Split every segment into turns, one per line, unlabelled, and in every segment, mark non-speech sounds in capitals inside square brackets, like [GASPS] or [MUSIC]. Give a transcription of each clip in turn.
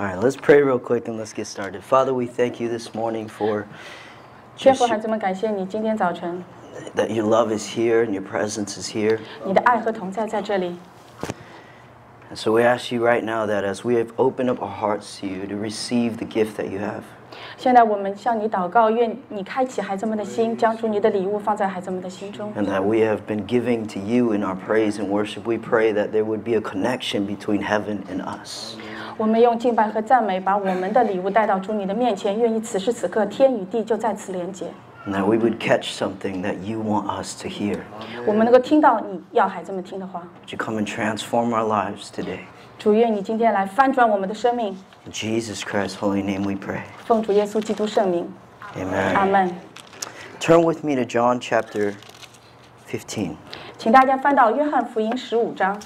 All right, let's pray real quick and let's get started. Father, we thank you this morning for
天父，孩子们，感谢你今天早晨
that your love is here and your presence is here.
你的爱和同在在这里。
And so we ask you right now that as we have opened up our hearts to you to receive the gift that you have,
现在我们向你祷告，愿你开启孩子们的心，将主你的礼物放在孩子们的心中。
and that we have been giving to you in our praise and worship, we pray that there would be a connection between heaven and us.
我们用敬拜和赞美，把我们的礼物带到主你的面前，愿意此时此刻天与地就在此连接，
And that we would catch something that you want us to hear.
我们能够听到你要孩子们听的话。
Would you come and transform our lives today?
主，愿你今天来翻转我们的生命，
In Jesus Christ's holy name we pray.
奉主耶稣基督圣名，
Amen.
阿门。
Turn with me to John chapter 15.
请大家翻到约翰福音十五章。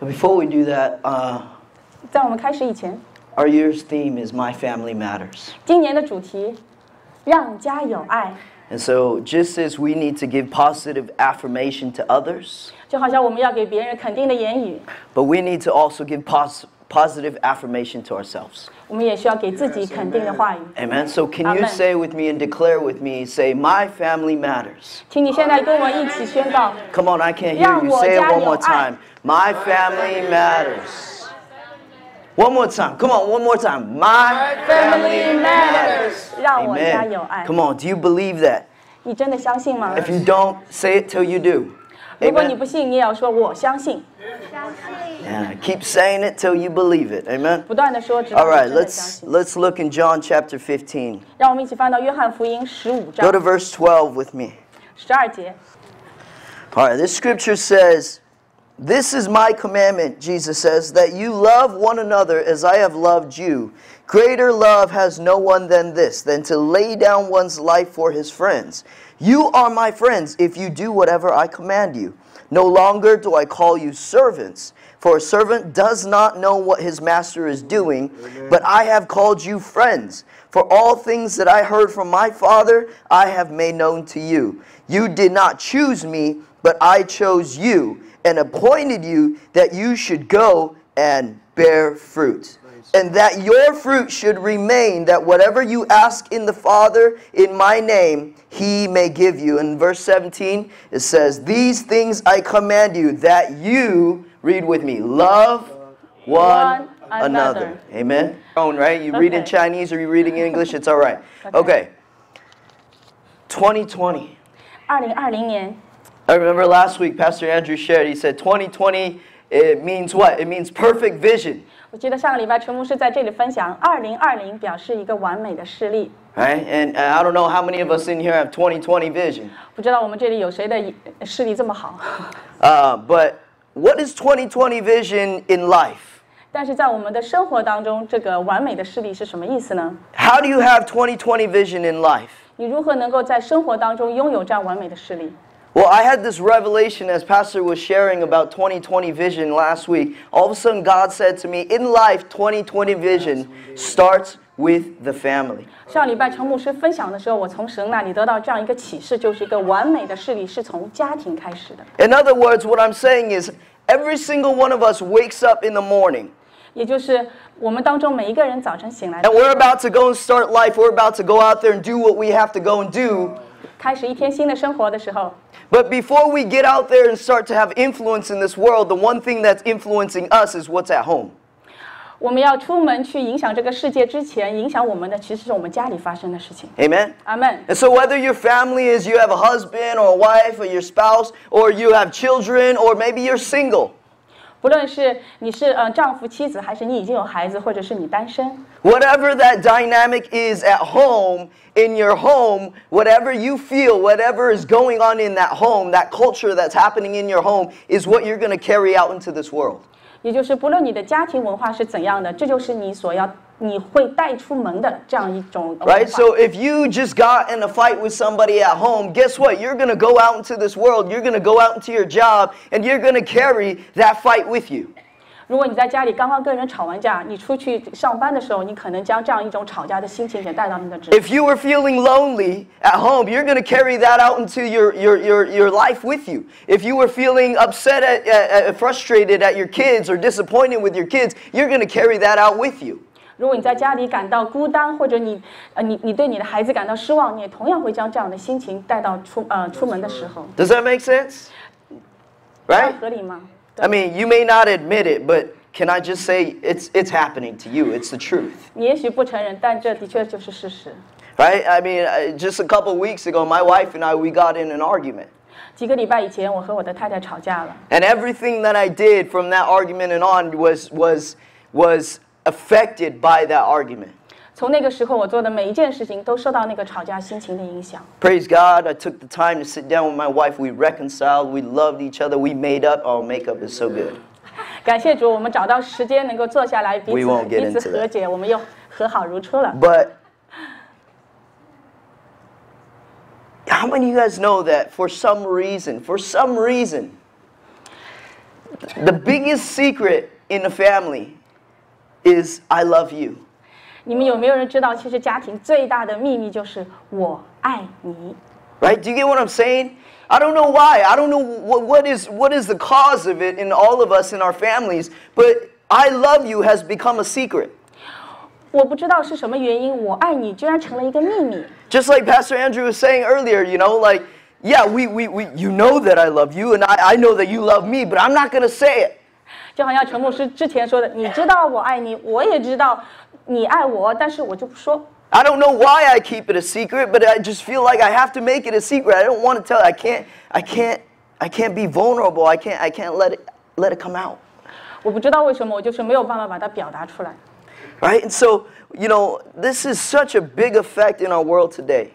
But before we do that, uh,
在我们开始以前，
our year's theme is My Family Matters.
今年的主题让家有爱，
And so, just as we need to give positive affirmation to others,
就好像我们要给别人肯定的言语，
but we need to also give pos- positive affirmation to ourselves.
我们也需要给自己肯定的话语。
Amen. So, can you
Amen.
say with me and declare with me, say, My family matters?
请你现在跟我一起宣告：
Come on, I can't hear
让
you.
我
Say it
家
one
有
more
爱。
time. My family matters. One more time. Come on, one more time. My family matters.
让我家有
Amen.
爱。
Come on, do you believe that?
你真的相信吗？
If you don't, say it till you do.
如果你
Amen.
不信，你也要说我相信，
Yeah, keep saying it till you believe it. Amen.
不断的说，直到
All
你
right,
真的
let's
相信。
let's look in John chapter 15.
让我们一起翻到约翰福音十五
Go
章
to verse 12 with me.
十二节。
All right, this scripture says, This is my commandment, Jesus says, that you love one another as I have loved you. Greater love has no one than this, than to lay down one's life for his friends. You are my friends if you do whatever I command you. No longer do I call you servants, for a servant does not know what his master is doing, but I have called you friends. For all things that I heard from my Father, I have made known to you. You did not choose me, but I chose you and appointed you that you should go and bear fruit. And that your fruit should remain, that whatever you ask in the Father in my name, he may give you. In verse 17, it says, These things I command you, that you, read with me, love one,
one another.
another. Amen? Own, right? You okay. read in Chinese or you read in English, it's all right.
Okay.
okay. 2020.
2020.
I remember last week, Pastor Andrew shared, he said 2020, it means what? It means perfect vision,
我记得上个礼拜陈牧师在这里分享，二零二零表示一个完美的视力。
right? And, and I don't know how many of us in here have 2020 vision.
不知道我们这里有谁的视力这么好？
Uh, but what is 2020 vision in life?
但是在我们的生活当中，这个完美的视力是什么意思呢？
How do you have 2020 vision in life?
你如何能够在生活当中拥有这样完美的视力？
Well, I had this revelation as Pastor was sharing about 2020 vision last week. All of a sudden, God said to me, In life, 2020 vision starts with the family.
上礼拜陈牧师分享的时候，我从神那里得到这样一个启示，就是一个完美的视力是从家庭开始的。
In other words, what I'm saying is, every single one of us wakes up in the morning
也就是我们当中每一个人早晨醒来的
and
时
we're
候，
about to go and start life. We're about to go out there and do what we have to go and do.
开始一天新的生活的时候，
But before we get out there and start to have influence in this world, the one thing that's influencing us is what's at home.
我们要出门去影响这个世界之前，影响我们的其实是我们家里发生的事情。
Amen?
阿门。
And so, whether your family is you have a husband or a wife or your spouse, or you have children, or maybe you're single,
不论是你是呃丈夫、妻子，还是你已经有孩子，或者是你单身，
whatever that dynamic is at home, in your home, whatever you feel, whatever is going on in that home, that culture that's happening in your home, is what you're going to carry out into this world.
也就是不论你的家庭文化是怎样的，这就是你所要 你会带出门的这样一种文化。
Right? So if you just got in a fight with somebody at home, guess what? You're going to go out into this world, you're going to go out into your job, and you're going to carry that fight with you.
如果你在家里刚刚跟人吵完架，你出去上班的时候，你可能将这样一种吵架的心情也带到那个职场。
If you were feeling lonely at home, you're going to carry that out into your, your, your, your life with you. If you were feeling upset, at, at, at- frustrated at your kids or disappointed with your kids, you're going to carry that out with you.
如果你在家里感到孤单，或者你呃你你对你的孩子感到失望，你也同样会将这样的心情带到出呃出门的时候，
Does that make sense?
这样
Right?
合理吗？
I mean, you may not admit it, but can I just say it's, it's happening to you? It's the truth.
你也许不承认，但这的确就是事实。
Right? I mean, uh, just a couple weeks ago, my wife and I, we got in an argument.
几个礼拜以前，我和我的太太吵架了，
And everything that I did from that argument and on was, was, was affected by that argument.
从那个时候，我做的每一件事情都受到那个吵架心情的影响。
Praise God, I took the time to sit down with my wife. We reconciled, we loved each other, we made up. Oh, makeup is so good. [LAUGHS]
感谢主，我们找到时间能够坐下来彼
We
此
won't get
彼此
into that.
和解，我们又和好如初了。
But how many of you guys know that for some reason, for some reason, the biggest secret in a family is I love you?
你们有没有人知道，其实家庭最大的秘密就是我爱你。
Right? Do you get what I'm saying? I don't know why. I don't know what, what is what is the cause of it in all of us in our families, but I love you has become a secret.
我不知道是什么原因，我爱你居然成了一个秘密。
Just like Pastor Andrew was saying earlier, you know, like, yeah, we, we, we you know that I love you, and I, I know that you love me, but I'm not gonna say it.
就好像陈牧师之前说的，你知道我爱你，我也知道你爱我，但是我就不说。
I don't know why I keep it a secret, but I just feel like I have to make it a secret. I don't want to tell. I can't. I can't. I can't be vulnerable. I can't. I can't let it let it come out.
我不知道为什么，我就是没有办法把它表达出来。
Right? And so, you know, this is such a big effect in our world today.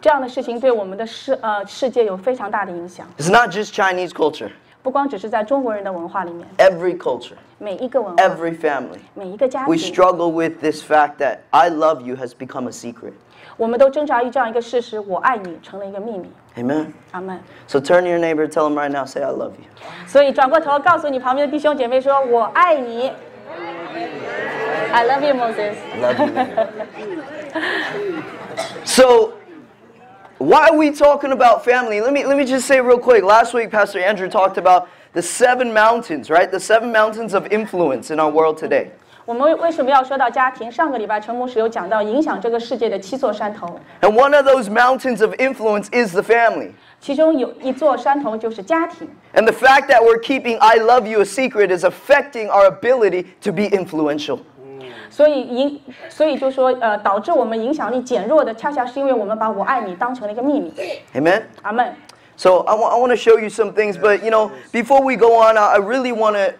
这样的事情对我们的世呃世界有非常大的影响，
It's not just Chinese culture.
不光只是在中国人的文化里面，
Every culture,
每一个文化，
every family,
每一个家
we
庭，
struggle with this fact that I love you has become a secret.
我们都挣扎于这样一个事实：我爱你成了一个秘密。
Amen.
阿门。
So turn to your neighbor, tell him right now, say I love you.
所以转过头告诉你旁边的弟兄姐妹说：“我爱你。” I love you, Moses.
Love you. so, [LAUGHS] why are we talking about family? Let me let me just say real quick. Last week, Pastor Andrew talked about the seven mountains, right? The seven mountains of influence in our world today.
我们为为什么要说到家庭？上个礼拜陈牧师有讲到影响这个世界的七座山头，
And one of those mountains of influence is the family.
其中有一座山头就是家庭。
And the fact that we're keeping I love you a secret is affecting our ability to be influential.
所以影，所以就说，呃，导致我们影响力减弱的，恰恰是因为我们把我爱你当成了一个秘密。
Amen?
阿门。
So I want to show you some things, but you know, before we go on, I I really want to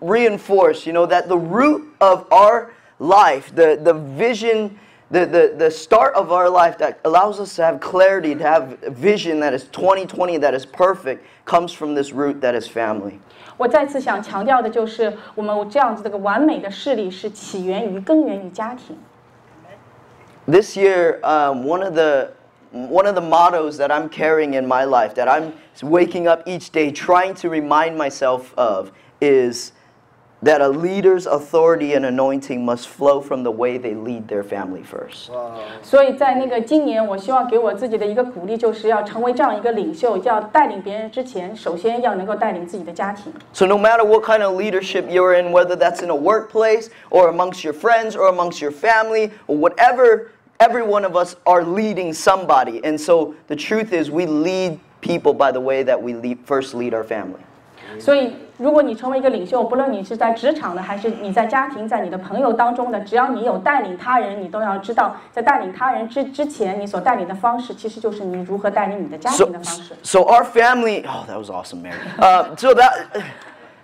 reinforce, you know, that the root of our life, the, the vision, the, the, the start of our life that allows us to have clarity, to have a vision that is 2020, that is perfect, comes from this root that is family.
我再次想强调的就是，我们这样子这个完美的势力是起源于、根源于家庭。
This year, um, one of the one of the mottos that I'm carrying in my life, that I'm waking up each day trying to remind myself of, is that a leader's authority and anointing must flow from the way they lead their family first.
所以在那个今年，我希望给我自己的一个鼓励，就是要成为这样一个领袖，要带领别人之前，首先要能够带领自己的家庭。
So, no matter what kind of leadership you're in, whether that's in a workplace or amongst your friends or amongst your family or whatever, every one of us are leading somebody. And so, the truth is, we lead people by the way that we lead, first lead our family.
所以， 如果你成为一个领袖，不论你是在职场的，还是你在家庭、在你的朋友当中的，只要你有带领他人，你都要知道，在带领他人之之前，你所带领的方式，其实就是你如何带领你的家庭的方式。
so our family, oh, that was awesome, Mary. Uh, so that,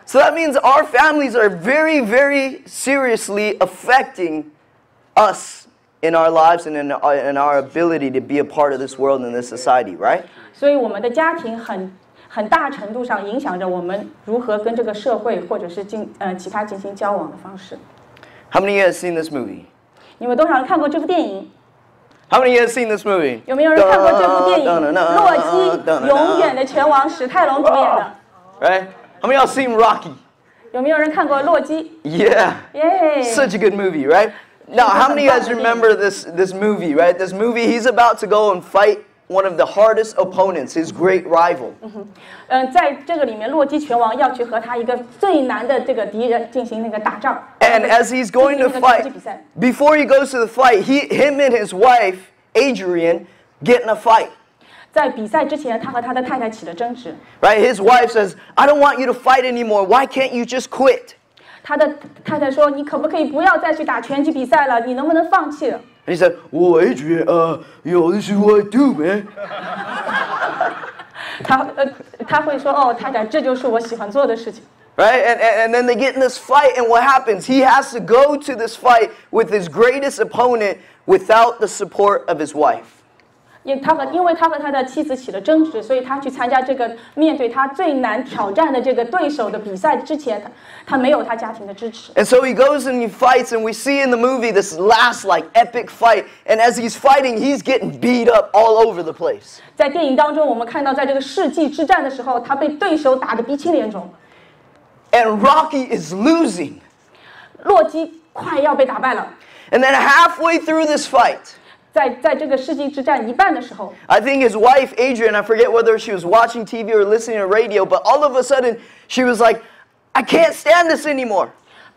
so that means our families are very, very seriously affecting us in our lives and in our, in our ability to be a part of this world and this society, right?
所以，我们的家庭很很大程度上影响着我们如何跟这个社会或者是进呃其他进行交往的方式。
How many of you guys seen this movie?
你们多少人看过这部电影？
How many of you guys seen this movie?
有没有人看过这部电影？洛基，永远的拳王史泰龙主演的。
Right? How many of y'all seen Rocky?
有没有人看过《洛基》？
Yeah.
耶、
Such a good movie, right? Now, how many of you guys
Something.
remember this this movie, right? This movie, he's about to go and fight one of the hardest opponents, his great rival.
嗯，在这个里面，洛基拳王要去和他一个最难的这个敌人进行那个打仗。
And as he's going to
进行那个拳击
fight,
比赛
before he goes to the fight, he him and his wife, Adrian, get in a fight.
在比赛之前，他和他的太太起了争执。
Right? His wife says, I don't want you to fight anymore. Why can't you just quit?
他的太太说：“你可不可以不要再去打拳击比赛了？你能不能放弃了
And he said, Well, Adrian, uh, you know, this is what I do, man.？” [LAUGHS]
他呃他会说：“哦，太太，这就是我喜欢做的事情。
Right? And, and, and then they get in this fight, and what happens? He has to go to this fight with his greatest opponent without the support of his wife. ”
因他和因为他和他的妻子起了争执，所以他去参加这个面对他最难挑战的这个对手的比赛之前，他他没有他家庭的支持。
And so he goes and he fights, and we see in the movie this last like epic fight. And as he's fighting, he's getting beat up all over the place.
在电影当中，我们看到在这个世纪之战的时候，他被对手打得鼻青脸肿
，And Rocky is losing.
洛基快要被打败了。
And then halfway through this fight,
在在这个世纪之战一半的时候，
I think his wife, Adrian, I forget whether she was watching TV or listening to radio, but all of a sudden she was like, I can't stand this anymore.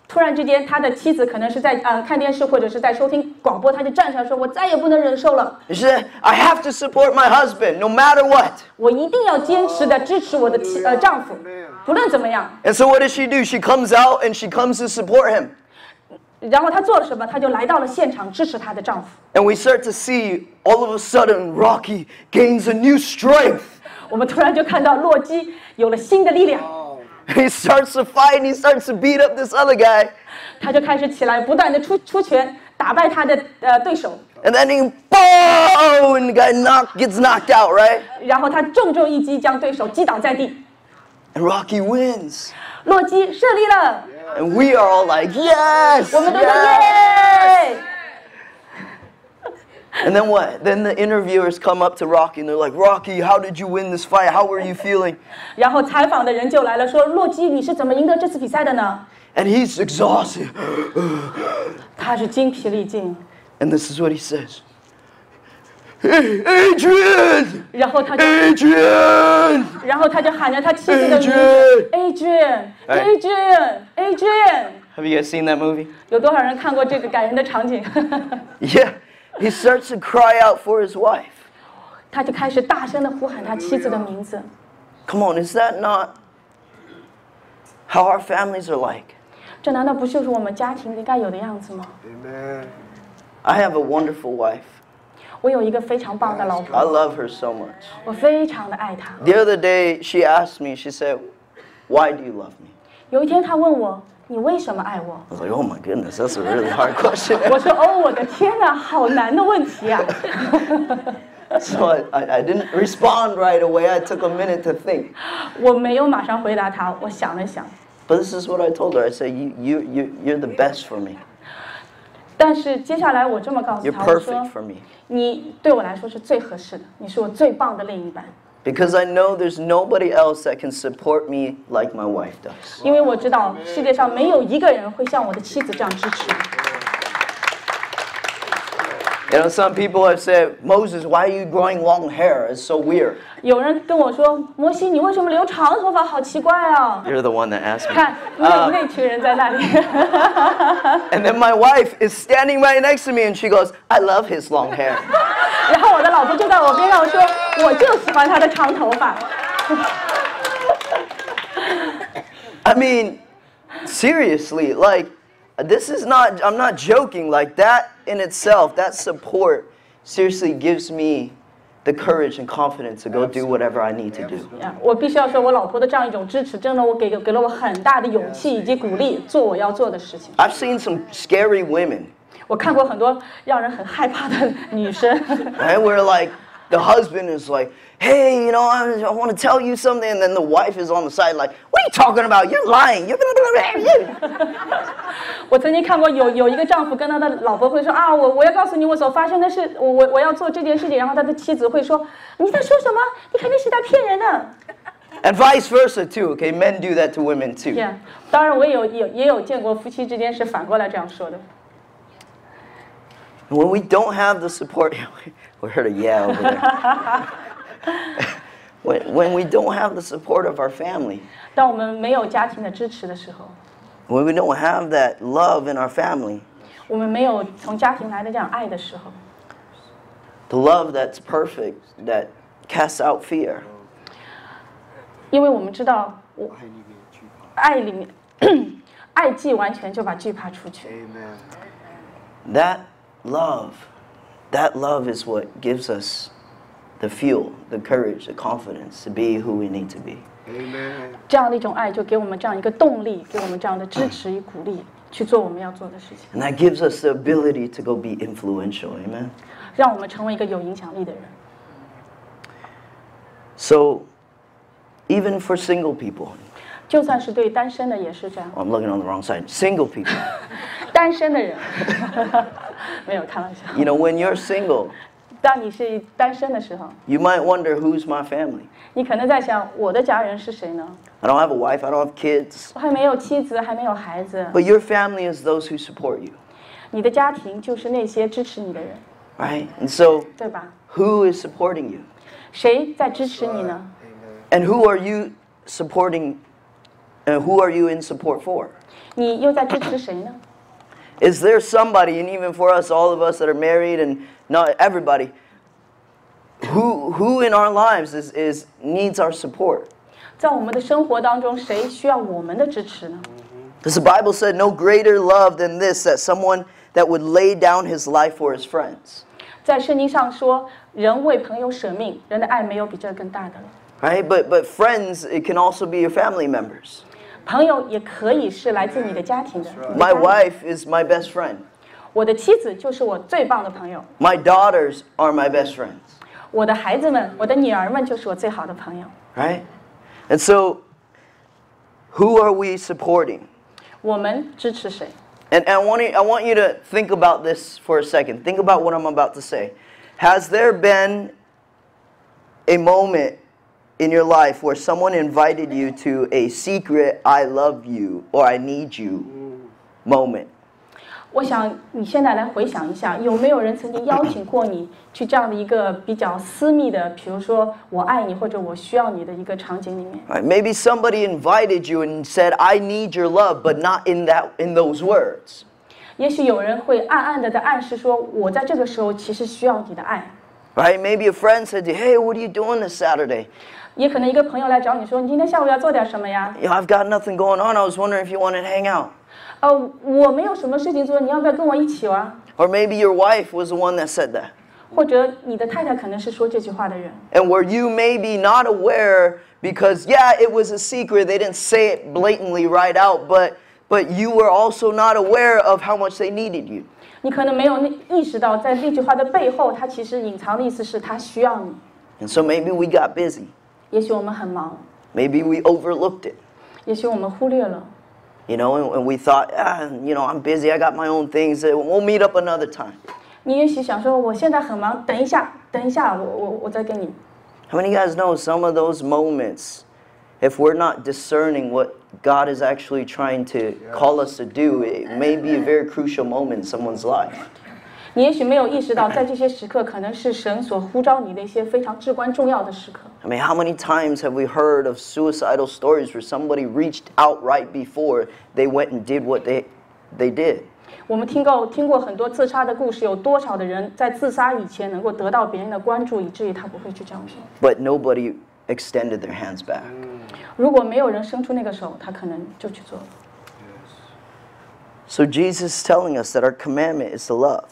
突然之间，他的妻子可能是在呃看电视或者是在收听广播，他就站出来说：“我再也不能忍受了，
And she said, I have to support my husband no matter what.
我一定要坚持的支持我的妻呃丈夫，不论怎么样。
And so what does she do? She comes out and she comes to support him. ”
然后她做了什么？她就来到了现场支持她的丈夫。
And we start to see all of a sudden Rocky gains a new strength. [LAUGHS]
我们突然就看到洛基有了新的力量，
He starts to fight and he starts to beat up this other guy.
他就开始起来，不断的出出拳打败他的呃对手。
And then he boom and the guy knock, gets knocked out, right?
然后他重重一击将对手击倒在地，
And Rocky wins.
洛基胜利了。
And we are all like, yes!
我们都说
yes!
耶！
And then what? Then the interviewers come up to Rocky and they're like, Rocky, how did you win this fight? How were you feeling?
然后采访的人就来了，说洛基你是怎么赢得这次比赛的呢？
And he's exhausted. [GASPS]
他是精疲力尽，
And this is what he says. Hey, Adrian!
然后他就
Adrian!
然后他就喊着他妻子的名字
Adrian 哎，
Adrian，Adrian，Adrian。
Have you guys seen that movie?
有多少人看过这个感人的场景？
Yeah. He starts to cry out for his wife.
他就开始大声的呼喊他妻子的名字。
Come on, is that not how our families are like?
这难道不就是我们家庭应该有的样子吗？
I have a wonderful wife.
我有一个非常棒的老
I
婆，
love her so much.
我非常的爱她。
The other day, she asked me, she said, Why do you love me?
有一天她问我：“你为什么爱我
I was like, Oh my goodness, that's a really hard question.？” [LAUGHS]
我说：“哦，我的天哪，好难的问题啊！
so [LAUGHS] I, I, I didn't respond right away. I took a minute to think.
我没有马上回答她，我想了想。
But this is what I told her. I said, You, you, you, You're the best for me.
但是接下来我这么告诉
perfect
说
for me.：“
你对我来说是最合适的，你是我最棒的另一半。
Because I know there's nobody else that can support me like my wife does.
因为我知道世界上没有一个人会像我的妻子这样支持我。
You know, some people have said, Moses, why are you growing long hair? It's so weird.
有人跟我说：“摩西，你为什么留长头发？好奇怪啊！”
You're [LAUGHS] the one that asked me.
看，那那群人在那里。
And then [LAUGHS] [LAUGHS] my wife is standing right next to me and she goes, I love his long hair.
然后我的老婆就在我边上说：“我就喜欢他的长头发。
I mean, seriously, like, this is not, I'm not joking. Like, that in itself, that support seriously gives me the courage and confidence to go do whatever I need to do.
啊我必须要说，我老婆的这样一种支持，真的我给给了我很大的勇气以及鼓励，做我要做的事情。
I've seen some scary women,
我看过很多让人很害怕的女生， [LAUGHS]
right? Where, like, the husband is like, hey, you know, I, I want to tell you something. And then the wife is on the side, like, what are you talking about? You're lying. You're gonna. [LAUGHS]
我曾经看过有有一个丈夫跟他的老婆会说啊，我我要告诉你我所发生的事，我我我要做这件事情，然后他的妻子会说你在说什么？你肯定是在骗人的。
And vice versa too, okay? Men do that to women too.
Yeah，当然我也有有也有见过夫妻之间是反过来这样说的。
When we don't have the support, [LAUGHS] we heard a yeah over there. [LAUGHS] when, when we don't have the support of our family,
当我们没有家庭的支持的时候，
when we don't have that love in our family,
我们没有从家庭来的这样爱的时候，
the love that's perfect, that casts out fear,
因[CLEARS THROAT] 为我们知道我爱里面爱既完全就把惧怕除去。
Amen.
that love, that love is what gives us the fuel, the courage, the confidence to be who we need to be.
Amen.
这样的一种爱，就给我们这样一个动力，给我们这样的支持与鼓励，去做我们要做的事情，
And that gives us the ability to go be influential. Amen.
让我们成为一个有影响力的人。
So, even for single people,
就算是对单身的也是这样，
oh, I'm looking on the wrong side. Single people, [LAUGHS]
单身的人没有开玩笑。
you [LAUGHS] know, when you're single,
当你是单身的时候，
you might wonder who's my family.
你可能在想，我的家人是谁呢？
I don't have a wife, I don't have kids.
我还没有妻子，还没有孩子。
But your family is those who support you,
你的家庭就是那些支持你的人，
right? And so,
对吧？
who is supporting you?
谁在支持你呢？
And who are you supporting? And who are you in support for?
你又在支持谁呢？
Is there somebody, and even for us, all of us that are married, and not everybody, who who in our lives is, is needs our support?
在我们的生活当中，谁需要我们的支持呢？
Because the Bible said, "No greater love than this, that someone that would lay down his life for his friends."
在圣经上说，人为朋友舍命，人的爱没有比这更大的了。
Right? But but friends, it can also be your family members.
朋友也可以是来自你的家庭的。你的
My
家人
wife is my best friend.
我的妻子就是我最棒的朋友，
My daughters are my best friends.
我的孩子们、我的女儿们就是我最好的朋友。
Right? And so, who are we supporting?
我们支持谁？
And, and I, want you, I want you to think about this for a second. Think about what I'm about to say. Has there been a moment in your life where someone invited you to a secret I love you or I need you moment?
我想你现在来回想一下，有没有人曾经邀请过你去这样的一个比较私密的，比如说“我爱你”或者“我需要你”的一个场景里面?
Maybe somebody invited you and said, I need your love, but not in, that, in those words.
也许有人会暗暗的在暗示说，我在这个时候其实需要你的爱。
Right? Maybe a friend said Hey, what are you doing this Saturday?
也可能一个朋友来找你说，你今天下午要做点什么呀
？You know, I've got nothing going on. I was wondering if you wanted to hang out.
呃，我没有什么事情做，你要不要跟我一起玩？
Or maybe your wife was the one that said that.
或者你的太太可能是说这句话的人，
and were you maybe not aware because yeah it was a secret they didn't say it blatantly right out but but you were also not aware of how much they needed you
你可能没有那意识到，在这句话的背后，它其实隐藏的意思是他需要你。
and so maybe we got busy
也许我们很忙，
maybe we overlooked it
也许我们忽略了。
you know and, and we thought ah, you know i'm busy i got my own things uh, we'll meet up another time
你也许想说，我现在很忙，等一下，等一下，我我我再跟你。
how many of you guys know some of those moments if we're not discerning what god is actually trying to call us to do it may be a very crucial moment in someone's life
你也许没有意识到，在这些时刻，可能是神所呼召你的一些非常至关重要的时刻。
I mean, how many times have we heard of suicidal stories where somebody reached out right before they went and did what they, they did?
我们听过听过很多自杀的故事，有多少的人在自杀以前能够得到别人的关注，以至于他不会去这样做。
But nobody extended their hands back.
如果没有人伸出那个手，他可能就去做了。
So Jesus is telling us that our commandment is to love.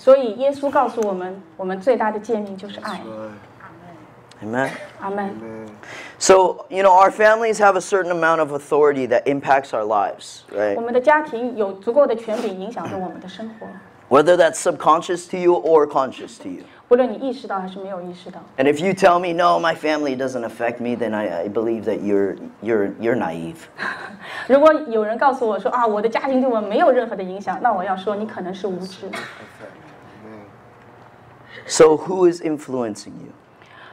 所以耶稣告诉我们，我们最大的诫命就是爱。
Amen.
阿门。
So, you know, our families have a certain amount of authority that impacts our lives, right?
我们的家庭有足够的权柄影响着我们的生活，
Whether that's subconscious to you or conscious to you.
不论你意识到还是没有意识到。
And if you tell me, no, my family doesn't affect me, then I, I believe that you're, you're, you're naive. [LAUGHS]
如果有人告诉我说啊，我的家庭对我没有任何的影响，那我要说你可能是无知。
So, who is influencing you?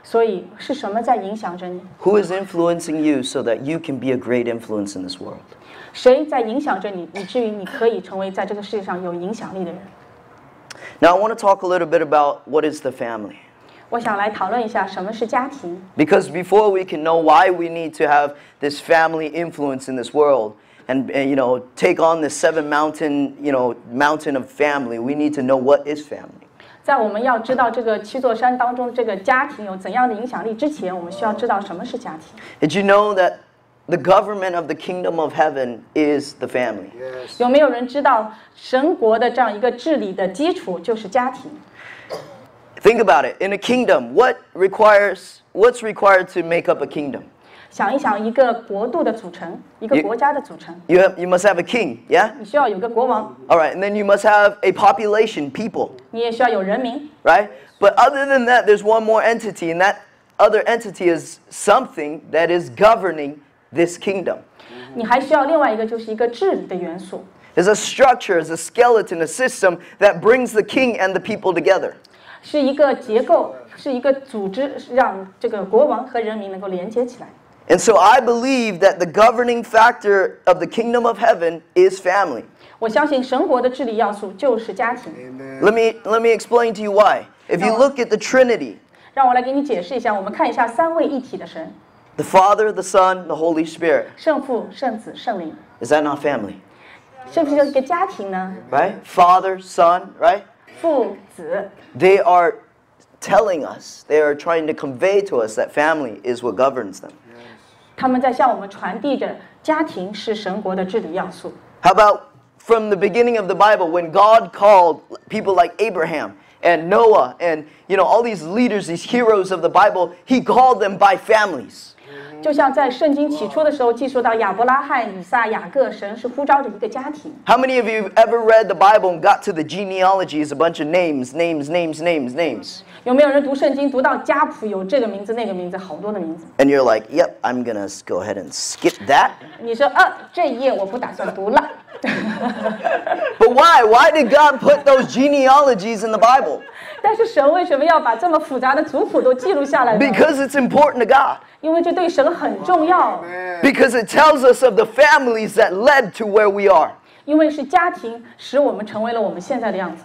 所以是什么在影响着你？
Who is influencing you so that you can be a great influence in this world?
谁在影响着你，以至于你可以成为在这个世界上有影响力的人？
Now, I want to talk a little bit about what is the family.
我想来讨论一下什么是家庭。
Because before we can know why we need to have this family influence in this world and, and you know take on this seven mountain you know mountain of family, we need to know what is family.
在我们要知道这个七座山当中这个家庭有怎样的影响力之前，我们需要知道什么是家庭。
Did you know that the government of the kingdom of heaven is the family?
Yes.
有没有人知道神国的这样一个治理的基础就是家庭？
Think about it. In a kingdom, what requires what's required to make up a kingdom?
想一想，一个国度的组成，一个
也
国家的组成，
You have, you must have a king, yeah?
你需要有个国王，
All right, and then you must have a population, people,
你也需要有人民。
right? But other than that, there's one more entity, and that other entity is something that is governing this kingdom.
你还需要另外一个，就是一个治理的元素，
There's a structure, there's a skeleton, a system that brings the king and the people together.
是一个结构，是一个组织，让这个国王和人民能够连接起来。
And so I believe that the governing factor of the kingdom of heaven is family.
我相信神国的治理要素就是家庭。
Amen.
Let me let me explain to you why. If you look at the Trinity,
让我来给你解释一下，我们看一下三位一体的神：
the Father, the Son, the Holy Spirit,
圣父、圣子、圣灵，
is that not family?
是不是一个家庭呢？
Right? Father, Son, right?
父子，
They are telling us, they are trying to convey to us that family is what governs them.
他们在向我们传递着家庭是神国的治理要素。
How about from the beginning of the Bible when God called people like Abraham and Noah and you know all these leaders, these heroes of the Bible, he called them by families.
就像在圣经起初的时候记述到亚伯拉罕、以撒、雅各，神是呼召着一个家庭。
How many of you ever read the Bible and got to the genealogies, a bunch of names, names, names, names, names?
有没有人读圣经读到家谱有这个名字那个名字，好多的名字
？And you're like, yep, I'm gonna go ahead and skip that.
你说，呃，这一页我不打算读了。
But why? Why did God put those genealogies in the Bible? [LAUGHS]
但是神为什么要把这么复杂的族谱都记录下来呢？
Because it's important to God.
因为这对神很重要，
Because it tells us of the families that led to where we are.
因为是家庭使我们成为了我们现在的样子。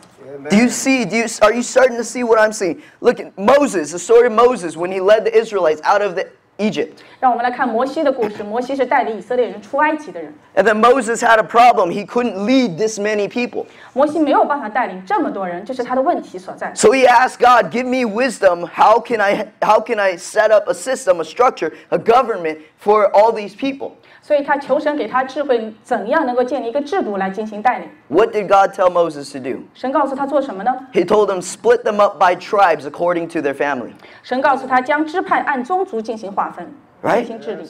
Do you see? Do you are you starting to see what I'm seeing? Look at Moses, the story of Moses when he led the Israelites out of the, Egypt.
让我们来看摩西的故事。摩西是带领以色列人出埃及的人，
And then Moses had a problem. He couldn't lead this many people.
摩西没有办法带领这么多人，这是他的问题所在。
So he asked God, "Give me wisdom. How can I how can I set up a system, a structure, a government for all these people?"
所以他求神给他智慧，怎样能够建立一个制度来进行带领。
What did God tell Moses to do?
神告诉他做什么呢？
He told him split them up by tribes according to their family.
神告诉他将支派按宗族进行划分，
Right
进行治理。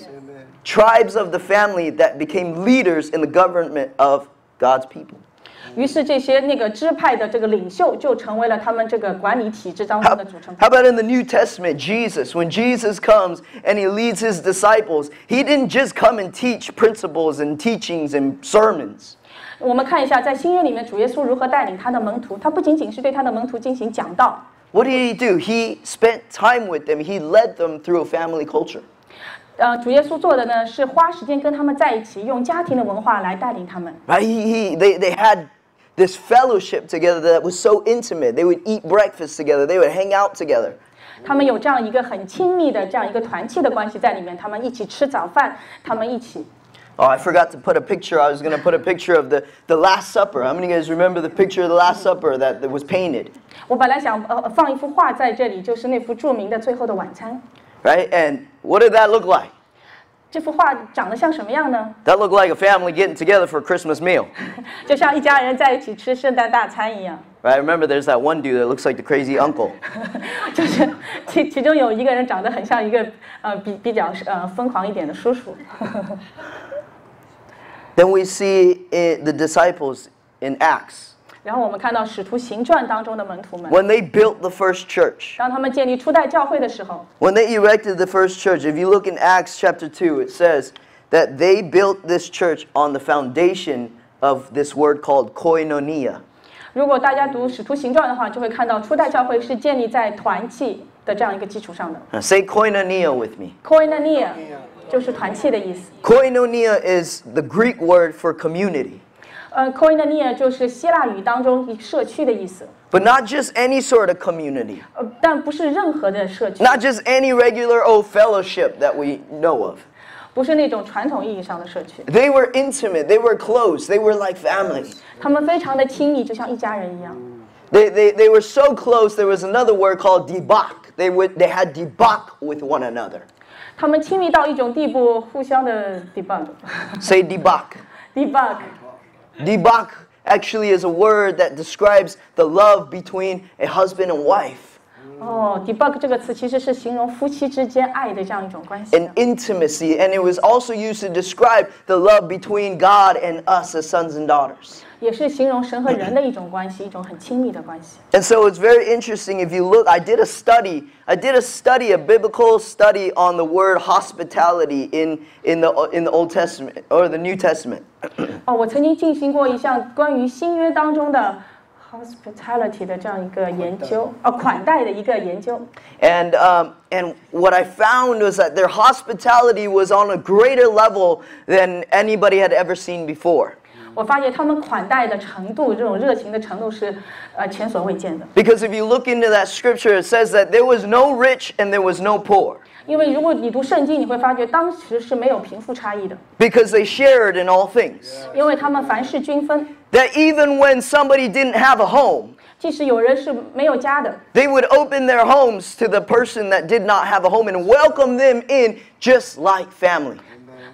Tribes of the family that became leaders in the government of God's people.
于是这些那个支派的这个领袖就成为了他们这个管理体制当中
How,
的组成部
how about in the New Testament, Jesus? When Jesus comes and he leads his disciples, he didn't just come and teach principles and teachings and sermons.
我们看一下，在新约里面，主耶稣如何带领他的门徒。他不仅仅是对他的门徒进行讲道，
What did he do? He spent time with them, he led them through a family culture.
呃，主耶稣做的呢是花时间跟他们在一起，用家庭的文化来带领他们。
Right? He, he, they, they had this fellowship together that was so intimate. They would eat breakfast together, they would hang out together.
他们有这样一个很亲密的这样一个团契的关系在里面，他们一起吃早饭，他们一起。
Oh, I forgot to put a picture. I was going to put a picture of the, the Last Supper. How many of you guys remember the picture of the Last Supper that, that was painted?
我本来想呃放一幅画在这里，就是那幅着名的《最后的晚餐》。
Right? And what did that look like?
这幅画长得像什么样呢？
That looked like a family getting together for a Christmas meal. [LAUGHS]
就像一家人在一起吃圣诞大餐一样。
Right? Remember, there's that one dude that looks like the crazy uncle. [LAUGHS]
就是其其中有一个人长得很像一个呃比比较呃疯狂一点的叔叔。
Then we see it, the disciples in Acts
然后我们看到《使徒行传》当中的门徒们，
when they built the first church.
当他们建立初代教会的时候，
When they erected the first church, if you look in Acts chapter 2, it says that they built this church on the foundation of this word called koinonia.
如果大家读《使徒行传》的话，就会看到初代教会是建立在团契的这样一个基础上的。
Now say koinonia with me.
koinonia 就是团契的意思。
Koinonia is the Greek word for community.
But 就是希腊语当中社区的意思。
But not just any sort of community. Not just any regular old fellowship that we know of. They were intimate. They were close. They were like family.
他们非常的亲密，就像一家人一样。
They, they, they were so close. There was another word called debak. They would they had debak with one another.
Say debak。
Say debak. [LAUGHS] Debak actually is a word that describes the love between a husband and wife.
哦，debug 这个词其实是形容夫妻之间爱的这样一种关系
and
的。
intimacy, and it was also used to describe the love between God and us as sons and daughters.
也是形容神和人的一种关系，一种很亲密的关系。
And so it's very interesting if you look, I did a study, I did a study, a biblical study on the word hospitality in, in, the, in the Old Testament or the New Testament. [CLEARS THROAT]
哦，我曾经进行过一项关于新约当中的 hospitality 的这样一个研究，哦，款待的一个研究。
And, um, and what I found was that their hospitality was on a greater level than anybody had ever seen before.
我发现他们款待的程度，这种热情的程度是呃前所未见的。
Because if you look into that scripture, it says that there was no rich and there was no poor.
因为如果你读圣经，你会发觉当时是没有贫富差异的，
because they shared in all things.
因为他们凡事均分。
That even when somebody didn't have a home,
即使有人是没有家的，
they would open their homes to the person that did not have a home and welcome them in just like family.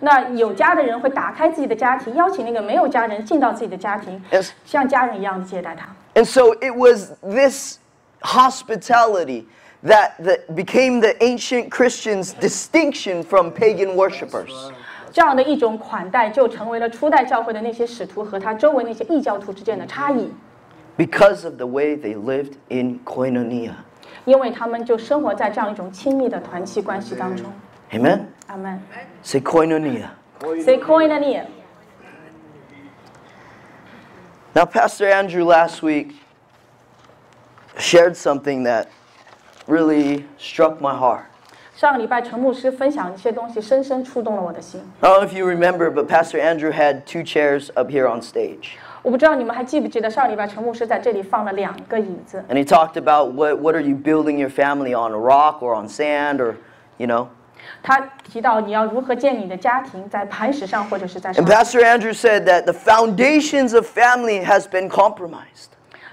那有家的人会打开自己的家庭，邀请那个没有家人进到自己的家庭
Yes.，
像家人一样的接待他。
And so it was this hospitality that, that became the ancient Christians' distinction from pagan worshippers.
这样的一种款待，就成为了初代教会的那些使徒和他周围那些异教徒之间的差异，
Because of the way they lived in koinonia.
因为他们就生活在这样一种亲密的团契关系当中。
Amen?
阿门。
Say koinonia.
Say koinonia。
Now, Pastor Andrew last week shared something that really struck my heart.
上个礼拜陈牧师分享一些东西，深深触动了我的心。
I don't know if you remember, but Pastor Andrew had two chairs up here on stage.
我不知道你们还记不记得上个礼拜陈牧师在这里放了两个椅子，
And he talked about what, what are you building your family on, a rock or on sand or, you know.
他提到你要如何建你的家庭，在磐石上或者是在上
And。Pastor Andrew said that the foundations of family has been compromised.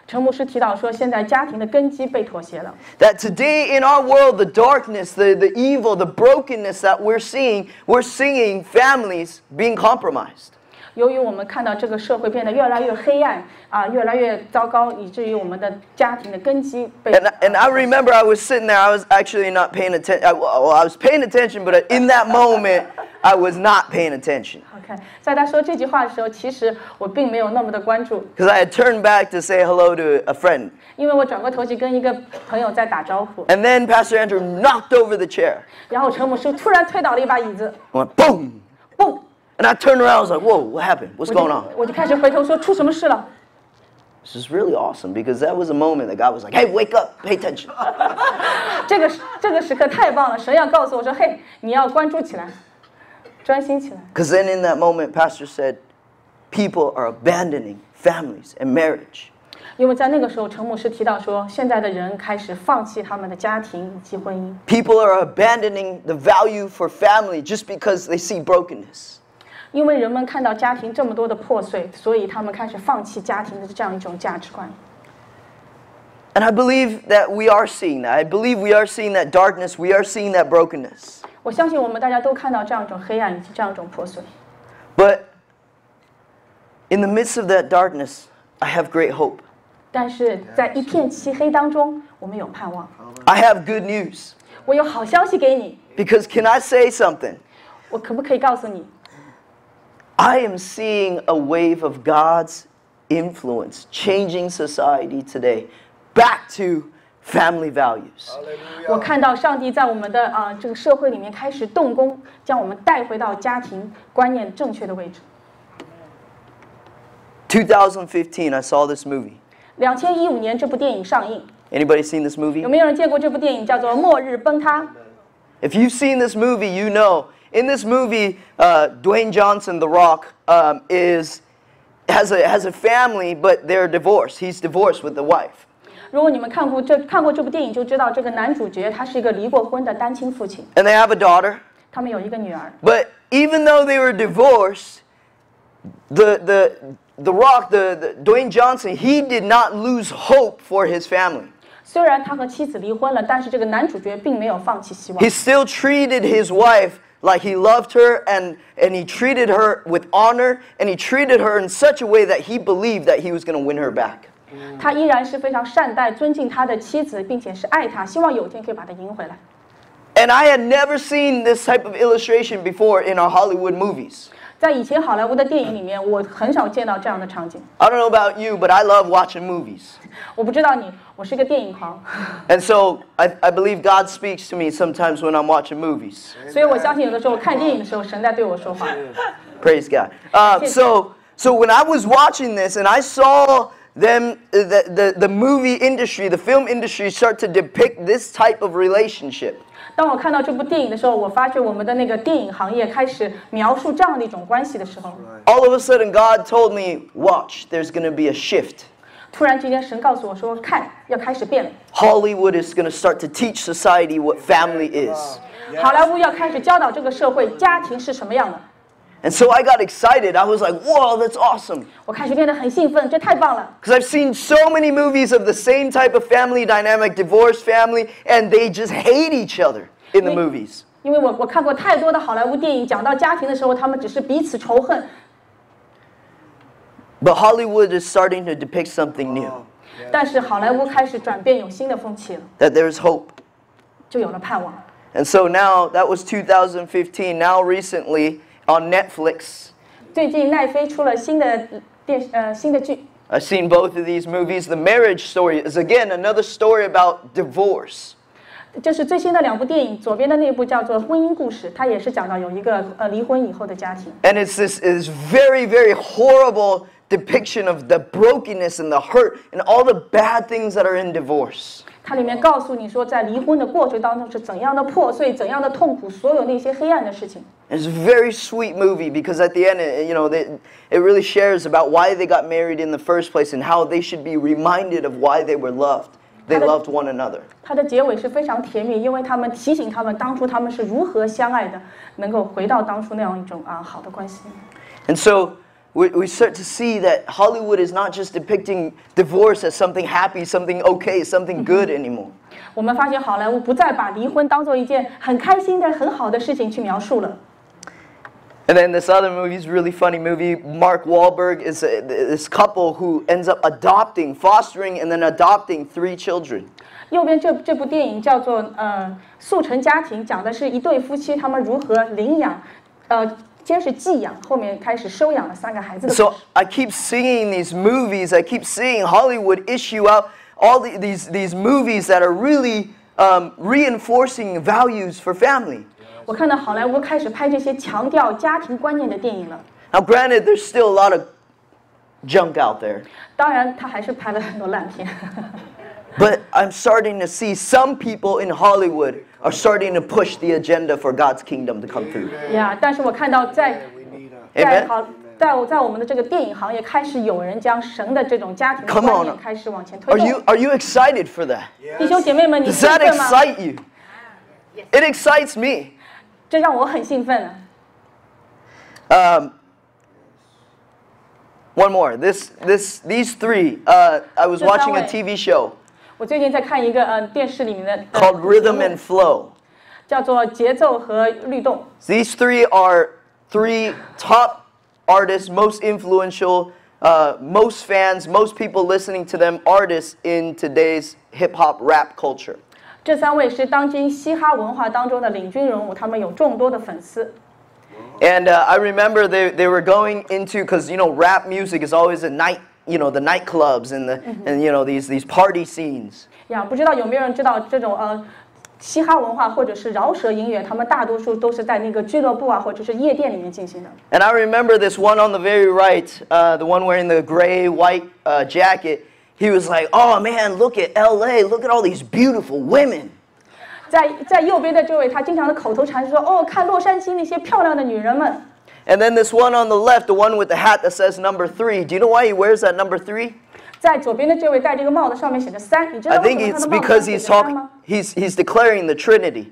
陈牧师提到说，现在家庭的根基被妥协了。
That today in our world, the darkness, the, the evil, the brokenness that we're seeing, we're seeing families being compromised.
由于我们看到这个社会变得越来越黑暗啊，越来越糟糕，以至于我们的家庭的根基被。
And, and I remember I was sitting there, I was actually not paying attention. I, well, I was paying attention, but in that moment, I was not paying attention.
OK，在他说这句话的时候，其实我并没有那么的关注，
Because I had turned back to say hello to a friend.
因为我转过头去跟一个朋友在打招呼，
And then Pastor Andrew knocked over the chair.
然后陈牧师突然推倒了一把椅子，
I went boom.
嘣，
And I turned around, I was like, whoa, what happened? What's
我
going
就
on?
我就开始回头说出什么事了。
This is really awesome because that was a moment that God was like, hey, wake up, pay attention. [LAUGHS]
这个时这个时刻太棒了，神要告诉我说，嘿，你要关注起来，专心起来。
Because then in that moment, Pastor said, people are abandoning families and marriage.
因为在那个时候，陈牧师提到说，现在的人开始放弃他们的家庭以及婚姻，
People are abandoning the value for family just because they see brokenness.
因为人们看到家庭这么多的破碎，所以他们开始放弃家庭的这样一种价值观。
And I believe that we are seeing that. I believe we are seeing that darkness, we are seeing that brokenness.
我相信我们大家都看到这样一种黑暗以及这样一种破碎。
But in the midst of that darkness, I have great hope.
但是在一片漆黑当中，我们有盼望。
I have good news.
我有好消息给你，
Because can I say something?
我可不可以告诉你？
I am seeing a wave of God's influence changing society today back to family values.
我看到上帝在我们的啊、这个社会里面开始动工，将我们带回到家庭观念正确的位置。
2015, I saw this movie.
两千一五年这部电影上映，
Anybody seen this movie?
有没有人见过这部电影叫做《末日崩塌》？
If you've seen this movie, you know. In this movie, uh, Dwayne Johnson, The Rock, um, is has a has a family, but they're divorced. He's divorced with the wife.
如果你们看过这看过这部电影，就知道这个男主角他是一个离过婚的单亲父亲，
And they have a daughter.
他们有一个女儿。
But even though they were divorced, the the the Rock, the, the Dwayne Johnson, he did not lose hope for his family.
虽然他和妻子离婚了，但是这个男主角并没有放弃希望
He。still treated his wife like he loved her and, and he treated her with honor and he treated her in such a way that he believed that he was going to win her back.
他依然是非常善待、尊敬他的妻子，并且是爱她，希望有一天可以把她赢回来。
And I had never seen this type of illustration before in our Hollywood movies.
在以前好莱坞的电影里面，我很少见到这样的场景。
I don't know about you, but I love watching movies.
我不知道你，我是一个电影狂，
And so I, I believe God speaks to me sometimes when I'm watching movies.
所以我相信有的时候看电影的时候，神在对我说话。
Praise [LAUGHS] God. Uh, so, so when I was watching this and I saw them, uh, the, the, the movie industry, the film industry start to depict this type of relationship,
当我看到这部电影的时候，我发觉我们的那个电影行业开始描述这样的一种关系的时候，
all of a sudden God told me, watch, there's going to be a shift.
突然之间神告诉我说：“看，要开始变了，
Hollywood is going to start to teach society what family is.
好莱坞要开始教导这个社会家庭是什么样的。
And so I got excited. I was like, whoa, that's awesome.
”我开始变得很兴奋，这太棒了。
Because I've seen so many movies of the same type of family dynamic, divorced family, and they just hate each other in the
Wait.
movies.
因为我我看过太多的好莱坞电影，讲到家庭的时候，他们只是彼此仇恨，
But Hollywood is starting to depict something new
但是好莱坞开始转变，有新的风气了，
that there's hope.
就有了盼望。
And so now, that was 2015. Now, recently, on Netflix,
最近奈飞出了新的电呃新的剧，
I've seen both of these movies. The Marriage Story is again another story about divorce.
这是最新的两部电影，左边的那部叫做《婚姻故事》，它也是讲到有一个呃离婚以后的家庭。
And it's this is very, very horrible depiction of the brokenness and the hurt and all the bad things that are in divorce.
它里面告诉你说，在离婚的过程当中是怎样的破碎，怎样的痛苦，所有那些黑暗的事情。
It's a very sweet movie because at the end, it, you know, they, it really shares about why they got married in the first place and how they should be reminded of why they were loved. They
How did-
loved one another.
它的结尾是非常甜蜜，因为他们提醒他们当初他们是如何相爱的，能够回到当初那样一种啊好的关系。
And so we, we start to see that Hollywood is not just depicting divorce as something happy, something okay, something good anymore.
我们发现好莱坞不再把离婚当做一件很开心的、很好的事情去描述了。
And then this other movie is a really funny movie. Mark Wahlberg is a, this couple who ends up adopting, fostering, and then adopting three children.
右边这这部电影叫做呃《速成家庭》，讲的是一对夫妻他们如何领养，呃， 先是寄养，后面开始收养了三个孩子的故
So
事。
I keep seeing these movies. I keep seeing Hollywood issue out all the, these these movies that are really um, reinforcing values for family.
我看到好莱坞开始拍这些强调家庭观念的电影了。
Now, granted, there's still a lot of junk out there,
当然，他还是拍了很多烂片。
but [LAUGHS] I'm starting to see some people in Hollywood are starting to push the agenda for God's kingdom to come through.
呀但是我看到在
We need a
在
Amen.
好在我在我们的这个电影行业，开始有人将神的这种家庭的
Come
观
on.
念开始往前推
Are
动
you。are you excited for that?
弟兄姐妹们，你
Does
兴
that
奋吗？
excite you? It excites me.
这让我很兴奋啊！
Um, one more. This, this, these three. Uh, I was
Just that
watching a
way.
TV show
我最近在看一个呃电视里面的、呃
called
节
Rhythm
目
and Flow.
叫做节奏和律动。
These three are three top artists, most influential, uh, most fans, most people listening to them artists in today's hip hop rap culture.
这三位是当今嘻哈文化当中的领军人物，他们有众多的粉丝。
And uh, I remember they, they were going into because you know rap music is always a night, you know, the nightclubs and the and you know these these party scenes.
呀，不知道有没有人知道这种呃嘻哈文化或者是饶舌音乐，他们大多数都是在那个俱乐部啊或者是夜店里面进行的。
And I remember this one on the very right, uh, the one wearing the gray white uh, jacket. he was like, "Oh man, look at L.A. Look at all these beautiful women."
在在右边的这位，他经常的口头禅是说：“哦，看洛杉矶那些漂亮的女人们。
And then this one on the left, the one with the hat that says number three. Do you know why he wears that number three?
”在左边的这位戴这个帽子，上面写着三，你知道
I
为
think
什么他
it's
的帽子
because
上写
he's
着三
talking.
吗？
He's he's declaring the Trinity.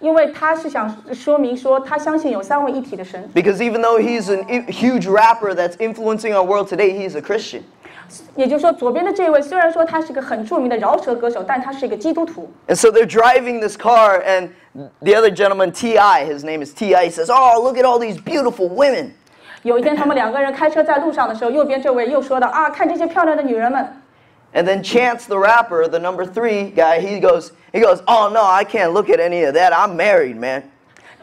因为他是想说明说，他相信有三位一体的神。
Because even though he's a huge rapper that's influencing our world today, he's a Christian.
也就是说，左边的这位虽然说他是个很着名的饶舌歌手，但他是一个基督徒。
And so they're driving this car, and the other gentleman, T.I., his name is T.I., he says, Oh, look at all these beautiful women.
有一天，他们两个人开车在路上的时候，右边这位又说到啊，看这些漂亮的女人们。
And then Chance the rapper, the number three guy, he goes, he goes, Oh no, I can't look at any of that. I'm married, man.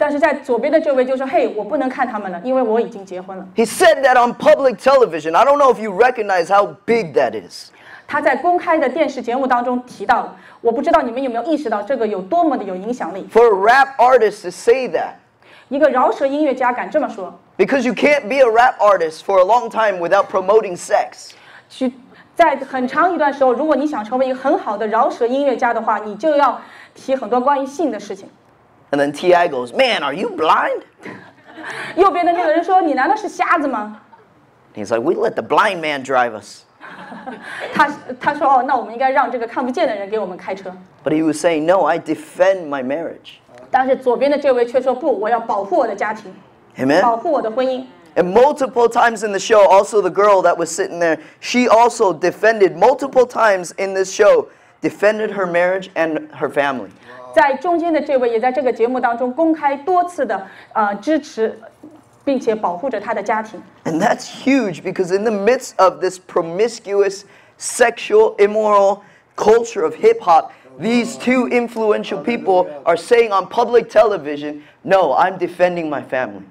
但是在左边的这位就说：“嘿，我不能看他们了，因为我已经结婚了。
He said that on public television. I don't know if you recognize how big that is. ”
他在公开的电视节目当中提到了。我不知道你们有没有意识到这个有多么的有影响力。
For a rap artist to say that,
一个饶舌音乐家敢这么说。
Because you can't be a rap artist for a long time without promoting sex.
去在很长一段时候，如果你想成为一个很好的饶舌音乐家的话，你就要提很多关于性的事情。
And then T.I. goes, "Man, are you blind?" [LAUGHS]
右边的那个人说：“你难道是瞎子吗？”
He's like, "We let the blind man drive us." [LAUGHS]
他他说：“哦，那我们应该让这个看不见的人给我们开车。
But he was saying, No, I defend my marriage.
”但是左边的这位却说：“不，我要保护我的家庭，保
Amen?
护我的婚姻。”
And multiple times in the show, also the girl that was sitting there, she also defended multiple times in this show, defended her marriage and her family.
在中间的这位也在这个节目当中公开多次的呃支持， 并且保护着他的家庭。
And that's huge because in the midst of this promiscuous, sexual, immoral culture of hip hop, these two influential people are saying on public television, No, I'm defending my family.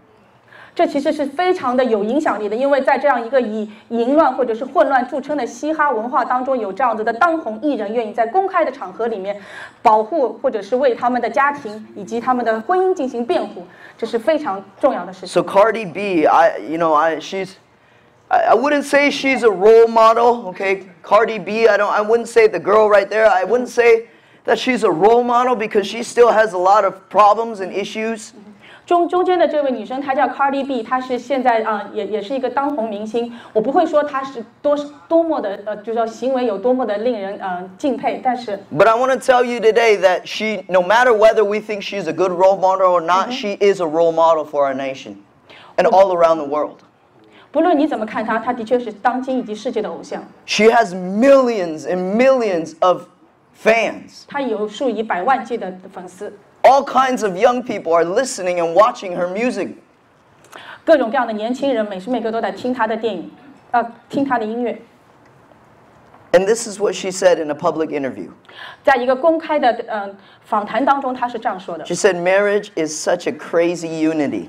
这其实是非常的有影响力的，因为在这样一个以淫乱或者是混乱着称的嘻哈文化当中，有这样子的当红艺人愿意在公开的场合里面保护或者是为他们的家庭以及他们的婚姻进行辩护，这是非常重要的事情。
So Cardi B, I you know, I she's I, I wouldn't say she's a role model, okay? Cardi B, I don't I wouldn't say the girl right there. I wouldn't say that she's a role model because she still has a lot of problems and issues.
中中间的这位女生，她叫 Cardi B，她是现在啊、也也是一个当红明星。我不会说她是多多么的呃，就是说行为有多么的令人呃敬佩，但是
But I want to tell you today that she, no matter whether we think she's a good role model or not, she is a role model for our nation and all around the world.
不论你怎么看她，她的确是当今以及世界的偶像。
She has millions and millions of fans.
她有数以百万计的粉丝，
All kinds of young people are listening and watching her music.
各种各样的年轻人每时每刻都在听她的电影，呃，听她的音乐。
And this is what she said in a public interview.
在一个公开的呃访谈当中，她是这样说的
She：said, Marriage is such a crazy unity,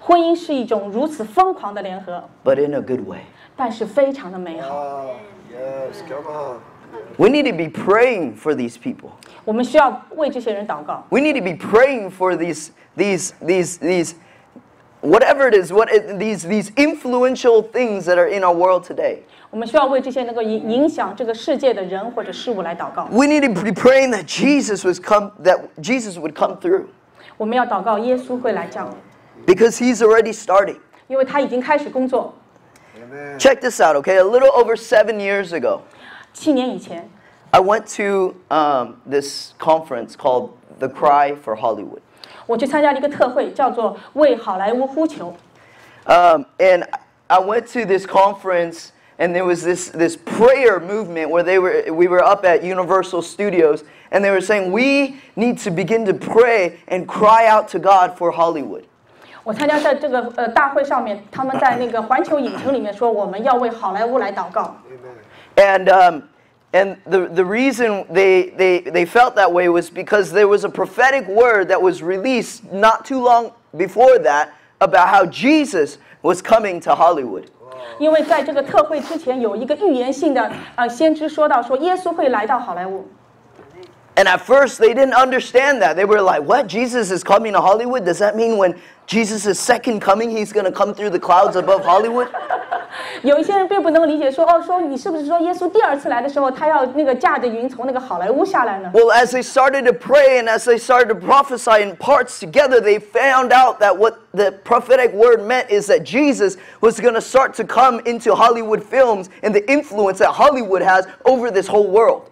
婚姻是一种如此疯狂的联合，
but in a good way.
但是非常的美好。
Ah, yes, come on.
We need to be praying for these people.
我们需要为这些人祷告。
We need to be praying for these, these, these, these, whatever it is, what it, these, these influential things that are in our world today.
我们需要为这些能够影影响这个世界的人或者事物来祷告。
We need to be praying that Jesus was come, that Jesus would come through,
我们要祷告耶稣会来降临，
because He's already starting.
因为他已经开始工作。
Amen.
Check this out, okay? A little over seven years ago,
七年以前，
I went to um, this conference called The Cry for Hollywood.
我去参加了一个特会，叫做“为好莱坞呼求
Um, and I went to this conference, and there was this, this prayer movement where they were, we were up at Universal Studios, and they were saying, We need to begin to pray and cry out to God for Hollywood.
”。我参加在这个呃大会上面，他们在那个环球影城里面说，我们要为好莱坞来祷告。
Amen.
And, um, and the, the reason they, they, they felt that way was because there was a prophetic word that was released not too long before that about how Jesus was coming to Hollywood.
因为在这个特会之前，有一个预言性的呃先知说到说耶稣会来到好莱坞。
And at first, they didn't understand that. They were like, What? Jesus is coming to Hollywood? Does that mean when Jesus' second coming, he's going to come through the clouds above Hollywood? [LAUGHS]
有一些人并不能理解说，哦，说你是不是说耶稣第二次来的时候，他要那个驾着云从那个好莱坞下来呢？
Well, as they started to pray and as they started to prophesy in parts together, they found out that what the prophetic word meant is that Jesus was going to start to come into Hollywood films and the influence that Hollywood has over this whole world.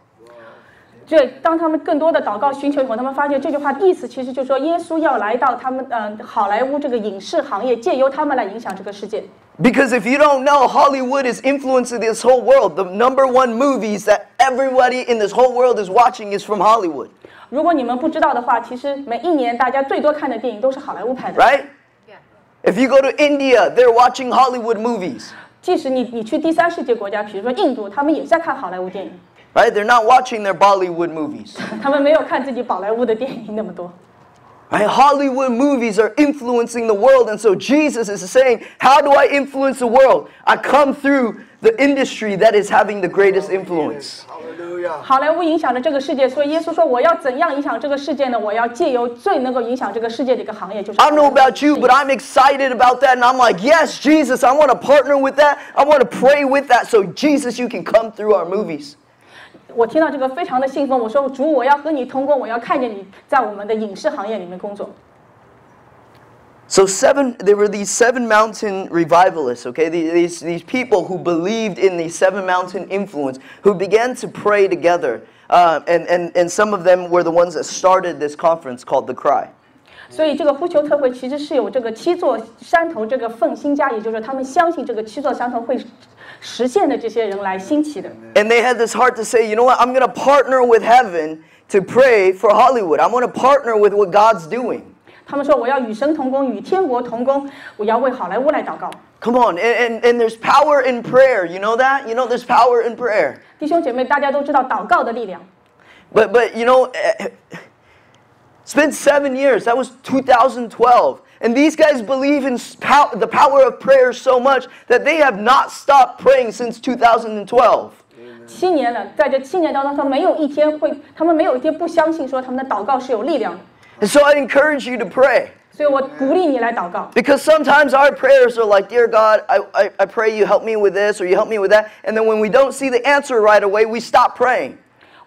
这当他们更多的祷告寻求以后，他们发现这句话的意思其实就是说，耶稣要来到他们呃好莱坞这个影视行业，借由他们来影响这个世界。
Because if you don't know, Hollywood is influencing this whole world. The number one movies that everybody in this whole world is watching is from Hollywood,
如果你们不知道的话，其实每一年大家最多看的电影都是好莱坞拍的。
right? If you go to India, they're watching Hollywood movies,
即使你你去第三世界国家，比如说印度，他们也在看好莱坞电影，
right? They're not watching their Bollywood movies. [LAUGHS]
他们没有看自己宝莱坞的电影那么多。
Right? Hollywood movies are influencing the world, and so Jesus is saying, How do I influence the world? I come through the industry that is having the greatest influence.
Hallelujah.
好莱坞影响着这个世界，所以耶稣说：“我要怎样影响这个世界呢？我要借由最能够影响这个世界的一个行业，就是
I don't know
好莱坞
about you, but I'm excited about that, and I'm like, Yes, Jesus, I want to partner with that. I want to pray with that. So, Jesus, you can come through our movies.
我听到这个非常的兴奋，我说主，我要和你同工，我要看见你在我们的影视行业里面工作。
So seven, there were these seven mountain revivalists, okay? these these people who believed in the seven mountain influence, who began to pray together. Uh, and, and, and some of them were the ones that started this conference called The Cry.
所以这个呼求特会其实是有这个七座山头这个奉新家，也就是他们相信这个七座山头会 实现的这些人来兴起的。
And they had this heart to say, you know what, I'm going to partner with heaven to pray for Hollywood. I'm going to partner with what God's doing.
他们说我要与神同工，与天国同工，我要为好莱坞来祷告。
Come on, and, and, and there's power in prayer. You know that? You know there's power in prayer.
弟兄姐妹，大家都知道祷告的力量。
But, but you know, eh, it's been seven years. That was 2012. And these guys believe in s- pow- the power of prayer so much that they have not stopped praying since 2012.
七年了，在这七年当中，他们没有一天会，他们没有一天不相信说他们的祷告是有力量的。
And so I encourage you to pray.
所以我鼓励你来祷告。
Because sometimes our prayers are like, Dear God, I, I, I pray you help me with this or you help me with that. And then when we don't see the answer right away, we stop praying.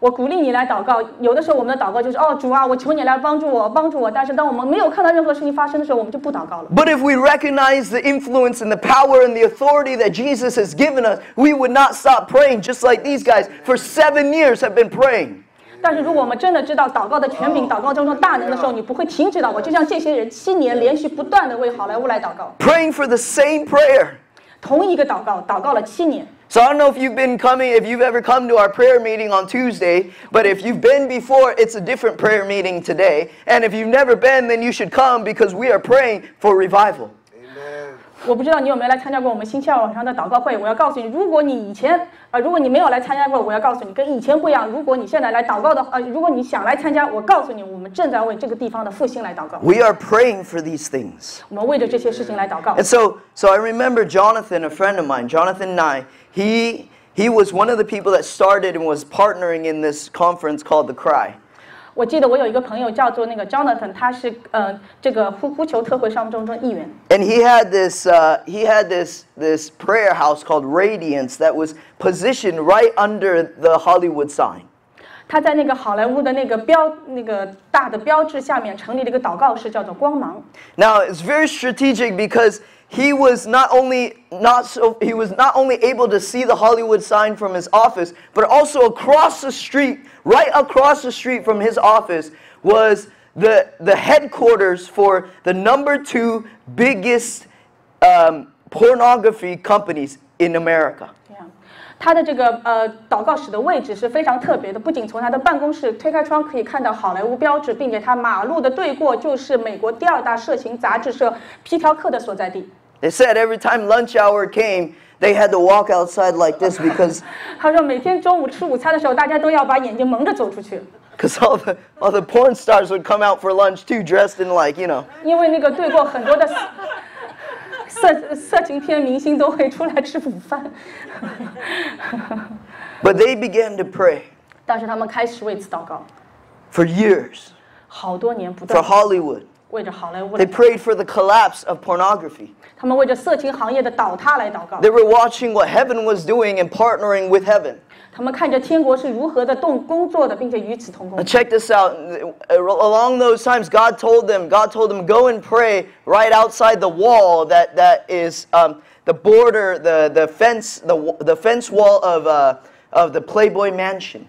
我鼓励你来祷告。有的时候我们的祷告就是哦主啊，我求你来帮助我，帮助我。但是当我们没有看到任何事情发生的时候，我们就不祷告了。
But if we recognize the influence and the power and the authority that Jesus has given us, we would not stop praying just like these guys for seven years have been praying.
但是如果我们真的知道祷告的权柄、祷告当中大能的时候，你不会停止祷告。就像这些人七年连续不断的为好莱坞来祷告
，Praying for the same prayer.
同一个祷告，祷告了七年。
So I don't know if you've been coming, if you've ever come to our prayer meeting on Tuesday, but if you've been before, it's a different prayer meeting today. And if you've never been, then you should come because we are praying for revival.
Amen.
我不知道你有没有来参加过我们星期二晚上的祷告会。我要告诉你，如果你以前呃，如果你没有来参加过，我要告诉你，跟以前不一样。如果你现在来祷告的呃，如果你想来参加，我告诉你，我们正在为这个地方的复兴来祷告。
We are praying for these things. [LAUGHS]
我们为着这些事情来祷告
And。so, so I remember Jonathan, a friend of mine, Jonathan Nye, he, he was one of the people that started and was partnering in this conference called The Cry.
我记得我有一个朋友叫做那个 Jonathan，他是呃这个呼呼求特会上中中的一员。
And he had this, uh, he had this, this prayer house called Radiance that was positioned right under the Hollywood sign.
他在那个好莱坞的那个标那个大的标志下面成立了一个祷告室，叫做光芒。
Now it's very strategic because he was not only not so he was not only able to see the Hollywood sign from his office, but also across the street, right across the street from his office, was the the headquarters for the number two biggest um, pornography companies in America.
这样，他的这个呃祷告室的位置是非常特别的，不仅从他的办公室推开窗可以看到好莱坞标志，并且他马路的对过就是美国第二大色情杂志社皮条客的所在地。
They said every time lunch hour came, they had to walk outside like this because [LAUGHS]
他说每天中午吃午餐的时候，大家都要把眼睛蒙着走出去，
because all the all the porn stars would come out for lunch too, dressed in like you know
因为那个对过很多的色色情片明星都会出来吃午饭。
But they [LAUGHS] began to pray
但是他们开始为此祷告，
for years
好多年不
for
断
Hollywood.
为着好莱坞来
They prayed for the collapse of pornography.
他们为着色情行业的倒塌来祷告
They。were watching what heaven was doing and partnering with heaven.
他们看着天国是如何的动工作的，并且与此同
Now
工。
check this out. Along those times, God told them, God told them, go and pray right outside the wall that, that is um, the border, the, the fence, the, wa- the fence wall of, uh, of the Playboy Mansion.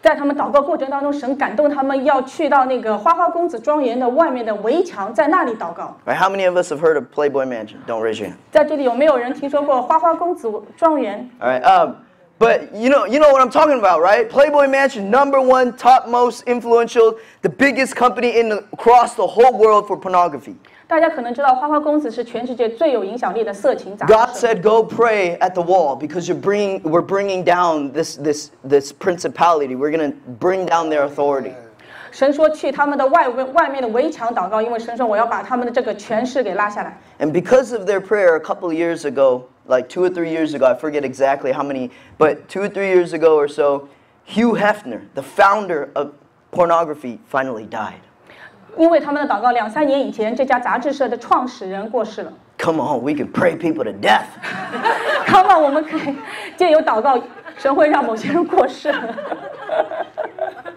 在他们祷告过程当中，神感动他们要去到那个花花公子庄园的外面的围墙，在那里祷告。
Right? How many of us have heard of Playboy Mansion? Don't raise your hand.
在这里有没有人听说过花花公子庄园？
All right. Um, but you know, you know what I'm talking about, right? Playboy Mansion, number one, top most influential, the biggest company in the, across the whole world for pornography.
大家可能知道，花花公子是全世界最有影响力的色情杂
God
志社。
said, "Go pray at the wall because you're bringing, we're bringing down this, this, this principality. We're gonna bring down their authority."
神说去他们的外围外面的围墙祷告，因为神说我要把他们的这个权势给拉下来。
And because of their prayer, a couple of years ago, like two or three years ago, I forget exactly how many, but two or three years ago or so, Hugh Hefner, the founder of pornography, finally died.
因为他们的祷告，两三年以前，这家杂志社的创始人过世了。
Come on, we can pray people to death. [LAUGHS]
Come on，我们可以借由祷告，神会让某些人过世。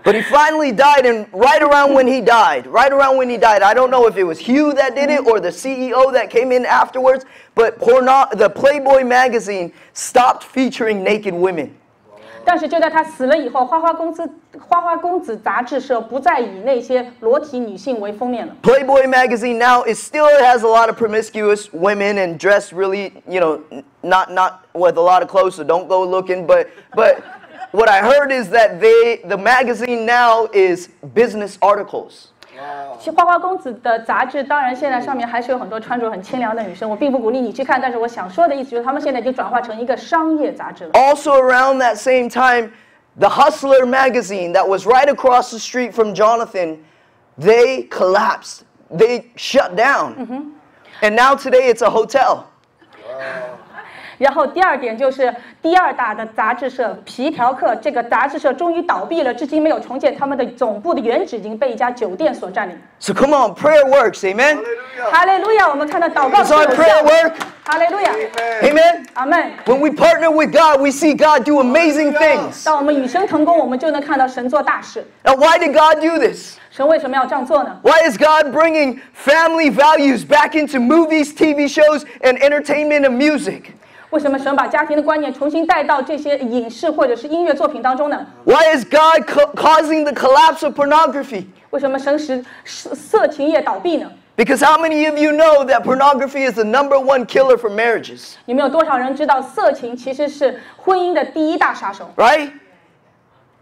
But he finally died, and right around when he died, right around when he died, I don't know if it was Hugh that did it or the CEO that came in afterwards, but porno- the Playboy magazine stopped featuring naked women.
但是就在他死了以后，花花公子花花公子杂志社不再以那些裸体女性为封面了。
Playboy magazine now is still has a lot of promiscuous women and dressed really, you know, n- not not with a lot of clothes, so don't go looking. But but [LAUGHS] what I heard is that they the magazine now is business articles.
其实花花公子的杂志，当然现在上面还是有很多穿着很清凉的女生，我并不鼓励你去看，但是我想说的意思就是，他们现在已经转化成一个商业杂志了。
Also around that same time, the Hustler magazine that was right across the street from Jonathan, they collapsed. They shut down. And now today it's a hotel.
然后第二点就是第二大的杂志社皮条客，这个杂志社终于倒闭了，至今没有重建，他们的总部的原址已经被一家酒店所占领。
So come on, prayer works, amen?
Hallelujah.
哈利路亚！我们看到祷告
Does
是
our
有效
prayer
的。
work?
哈利路亚，
Amen.
Amen?
阿门。
When we partner with God, we see God do amazing things.
当我们与神同工，我们就能看到神做大事。
Now, why did God do this?
神为什么要这样做呢？
Why is God bringing family values back into movies, TV shows, and entertainment and music?
为什么神把家庭的观念重新带到这些影视或者是音乐作品当中呢？
Why is God co- causing the collapse of pornography?
为什么神使色色情业倒闭呢？
Because how many of you know that pornography is the number one killer for marriages?
你们有多少人知道色情其实是婚姻的第一大杀手？
Right?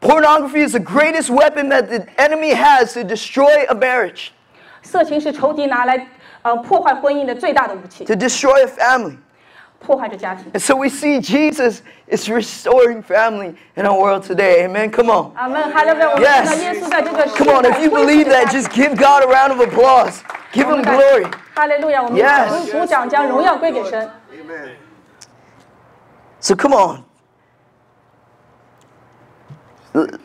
Pornography is the greatest weapon that the enemy has to destroy a marriage,
色情是仇敌拿来呃破坏婚姻的最大的武器，
to destroy a family.
破坏着家庭。
And so we see Jesus is restoring family in our world today. Amen. Come on.
阿门，哈利路亚！我们看到
Yes.
耶稣在这个世
Come on,
代
if you
恢复
believe
着
that,
家庭
just give God a round of applause. Give
我
him
们感
glory.
哈利路亚！我们
Yes.
鼓鼓掌，将荣耀归给神。
Amen.
So come on. L- l-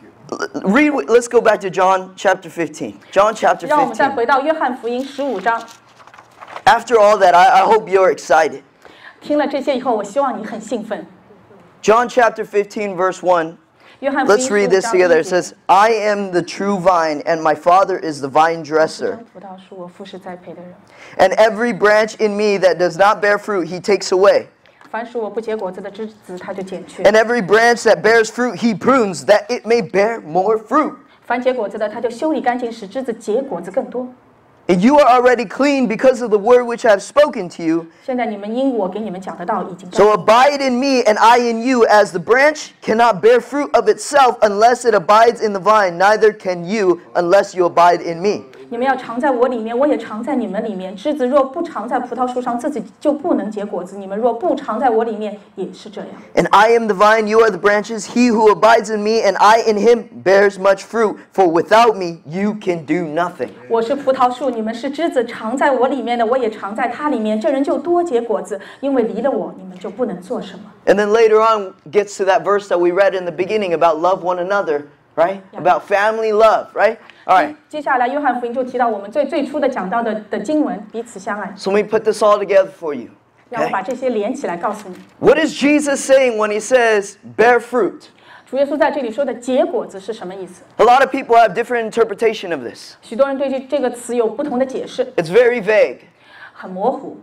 Read. what- Let's go back to John chapter 15. John chapter
让我们再
15.
回到约翰福音十五章。
After all that, I, I hope you're excited.
听了这些以后，我希望你很兴奋。
John chapter 15, verse 1.
约翰福音
Let's
十
read
五
this
章
together.
一
It
节
says, I am the true vine, and my Father is the vine
这
dresser.
张葡萄树，我父是栽培的人。
And every branch in me that does not bear fruit, he takes away.
凡属我不结果子的枝子，他就剪去；
And every branch that bears fruit, he prunes, that it may bear more fruit. And you are already clean because of the word which I have spoken to you. So abide in me and I in you, as the branch cannot bear fruit of itself unless it abides in the vine, neither can you unless you abide in me.
你们要常在我里面，我也常在你们里面。枝子若不常在葡萄树上，自己就不能结果子。你们若不常在我里面，也是这样。
And I am the vine, you are the branches. He who abides in me, and I in him, bears much fruit. For without me, you can do nothing.
我是葡萄树，你们是枝子，常在我里面的，我也常在它里面。这人就多结果子，因为离了我，你们就不能做什么。
And then later on gets to that verse that we read in the beginning about love one another, right?
Yeah.
About family love, right? All right.
接下来，约翰福音就提到我们最最初的讲到的的经文，彼此相爱。
So let me put this all together for you.
让我
Okay?
把这些连起来告诉你。
What is Jesus saying when he says bear fruit?
主耶稣在这里说的结果子是什么意思？
A lot of people have different interpretation of this.
许多人对这这个词有不同的解释，
It's very vague.
很模糊。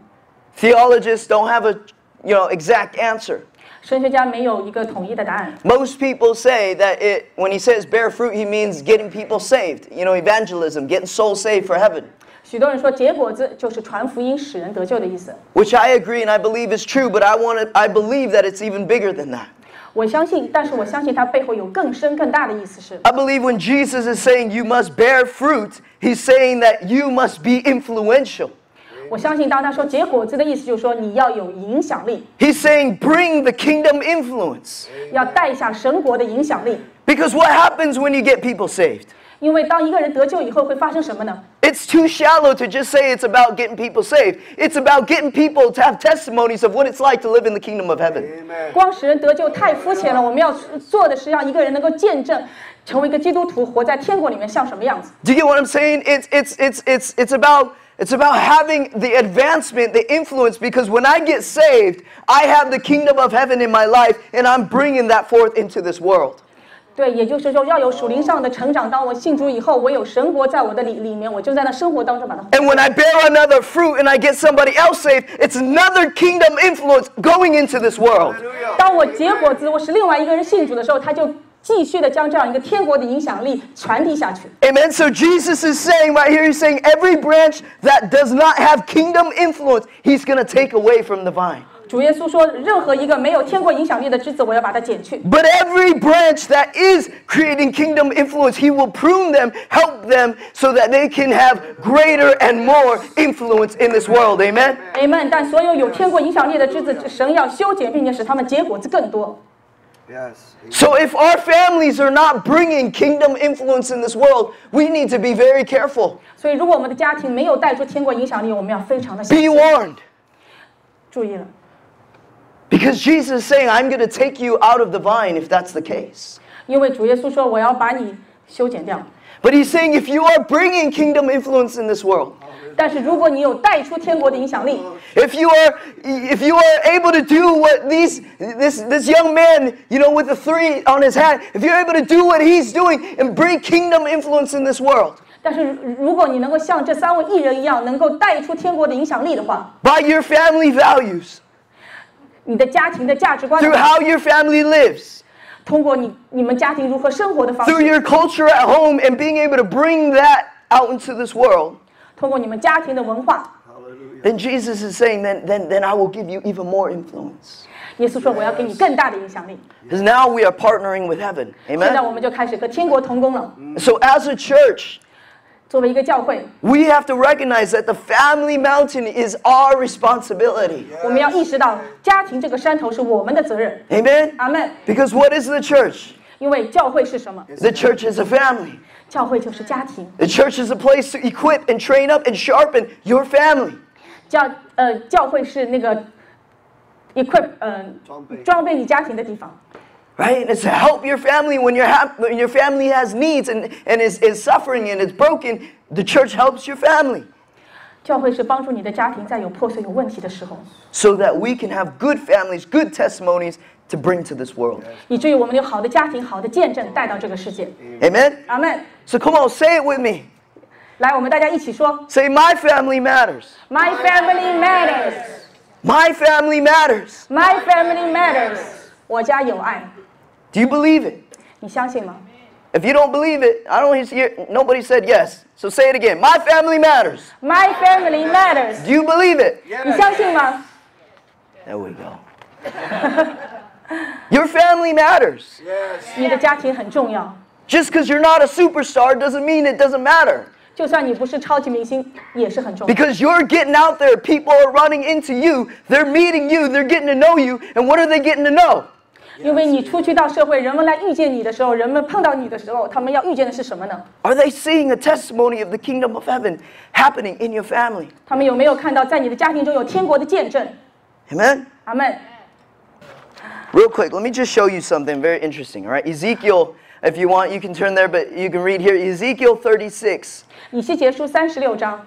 Theologists don't have a you know exact answer.
神学家没有一个统一的答案。
Most people say that it when he says bear fruit he means getting people saved. You know, evangelism, getting souls saved for heaven.
许多人说结果子就是传福音使人得救的意思。
Which I agree and I believe is true, but I want to I believe that it's even bigger than that.
我相信，但是我相信它背后有更深更大的意思是，
I believe when Jesus is saying you must bear fruit, he's saying that you must be influential.
我相信当他说结果子的意思就是说你要有影响力，
He's saying bring the kingdom influence.
要带下神国的影响力。
Because what happens when you get people saved?
因为当一个人得救以后会发生什么呢？
It's too shallow to just say it's about getting people saved. It's about getting people to have testimonies of what it's like to live in the kingdom of heaven.
Amen.
光使人得救太肤浅了，我们要做的是让一个人能够见证，成为一个基督徒，活在天国里面像什么样子。
Do you get what I'm saying? It's it's it's it's it's about it's about having the advancement, the influence because when I get saved, I have the kingdom of heaven in my life and I'm bringing that forth into this world.
对，也就是说要有属灵上的成长。当我信主以后，我有神国在我的里里面，我就在那生活当中把它。
And when I bear another fruit and I get somebody else saved, it's another kingdom influence going into this world.
当我结果子，我使另外一个人信主的时候，他就 继续的将这样一个天国的影响力传递下去。
Amen. So Jesus is saying right here, he's saying every branch that does not have kingdom influence, he's going to take away from the vine.
主耶稣说，任何一个没有天国影响力的枝子，我要把它剪去。
But every branch that is creating kingdom influence, he will prune them, help them so that they can have greater and more influence in this world. Amen.
Amen。但所有有天国影响力的枝子，神要修剪，并且使它们结果子更多。
Yes.
So if our families are not bringing kingdom influence in this world, we need to be very careful.
所以，如果我们的家庭没有带出天国影响力，我们要非常的小
Be
心。
warned.
注意了，
Because Jesus is saying, I'm going to take you out of the vine if that's the case.
因为主耶稣说，我要把你修剪掉。
But he's saying, if you are bringing kingdom influence in this world,
但是如果你有带出天国的影响力，
if you are if you are able to do what these this this young man you know with the three on his hat if you're able to do what he's doing and bring kingdom influence in this world
但是如果你能够像这三位艺人一样，能够带出天国的影响力的话，
by your family values
你的家庭的价值观的
through
话，
how your family lives
通过你你们家庭如何生活的方
through
式，
your culture at home and being able to bring that out into this world
通过你们家庭的文化，
then Jesus is saying then then then I will give you even more influence
耶稣说我要给你更大的影响力。
because now we are partnering with heaven
现在
amen
我们就开始和天国同工了。
so as a church
作为一个教会，
we have to recognize that the family mountain is our responsibility
我们要意识到家庭这个山头是我们的责任。
amen
阿门。
Because what is the church?
因为教会是什么？
The church is a family.
教会就是家庭。
The church is a place to equip and train up and sharpen your family.
教呃教会是那个 equip 嗯、
装备
装备你家庭的地方。
Right? It's to help your family when, your hap- when your family has needs and, and is, is suffering and is broken. The church helps your family
教会是帮助你的家庭在有破碎、有问题的时候，
so that we can have good families, good testimonies to bring to this world.
以至于我们有好的家庭、好的见证带到这个世界。
Amen?
阿门。
So come on, say it with me.
来，我们大家一起说
Say, My family matters.
：My family matters.
My family matters.
My family matters. 我家有爱，
Do you believe it?
你相信吗？
If you don't believe it, I don't hear, nobody said yes. So say it again. My family matters.
My family matters.
Do you believe it?
你相信吗？
There we go. [LAUGHS] Your family matters.
Yes.
你的家庭很重要，
Just because you're not a superstar doesn't mean it doesn't matter.
就算你不是超级明星，也是很重要。
Because you're getting out there, people are running into you, they're meeting you, they're getting to know you, and what are they getting to know?
因为你出去到社会，人们来遇见你的时候，人们碰到你的时候，他们要遇见的是什么呢？
Are they seeing a testimony of the kingdom of heaven happening in your family?
他们有没有看到在你的家庭中有天国的见证？
Amen?
阿门。
Real quick, let me just show you something very interesting, all right? Ezekiel, if you want, you can turn there, but you can read here. Ezekiel 36.
以西结书三十六章，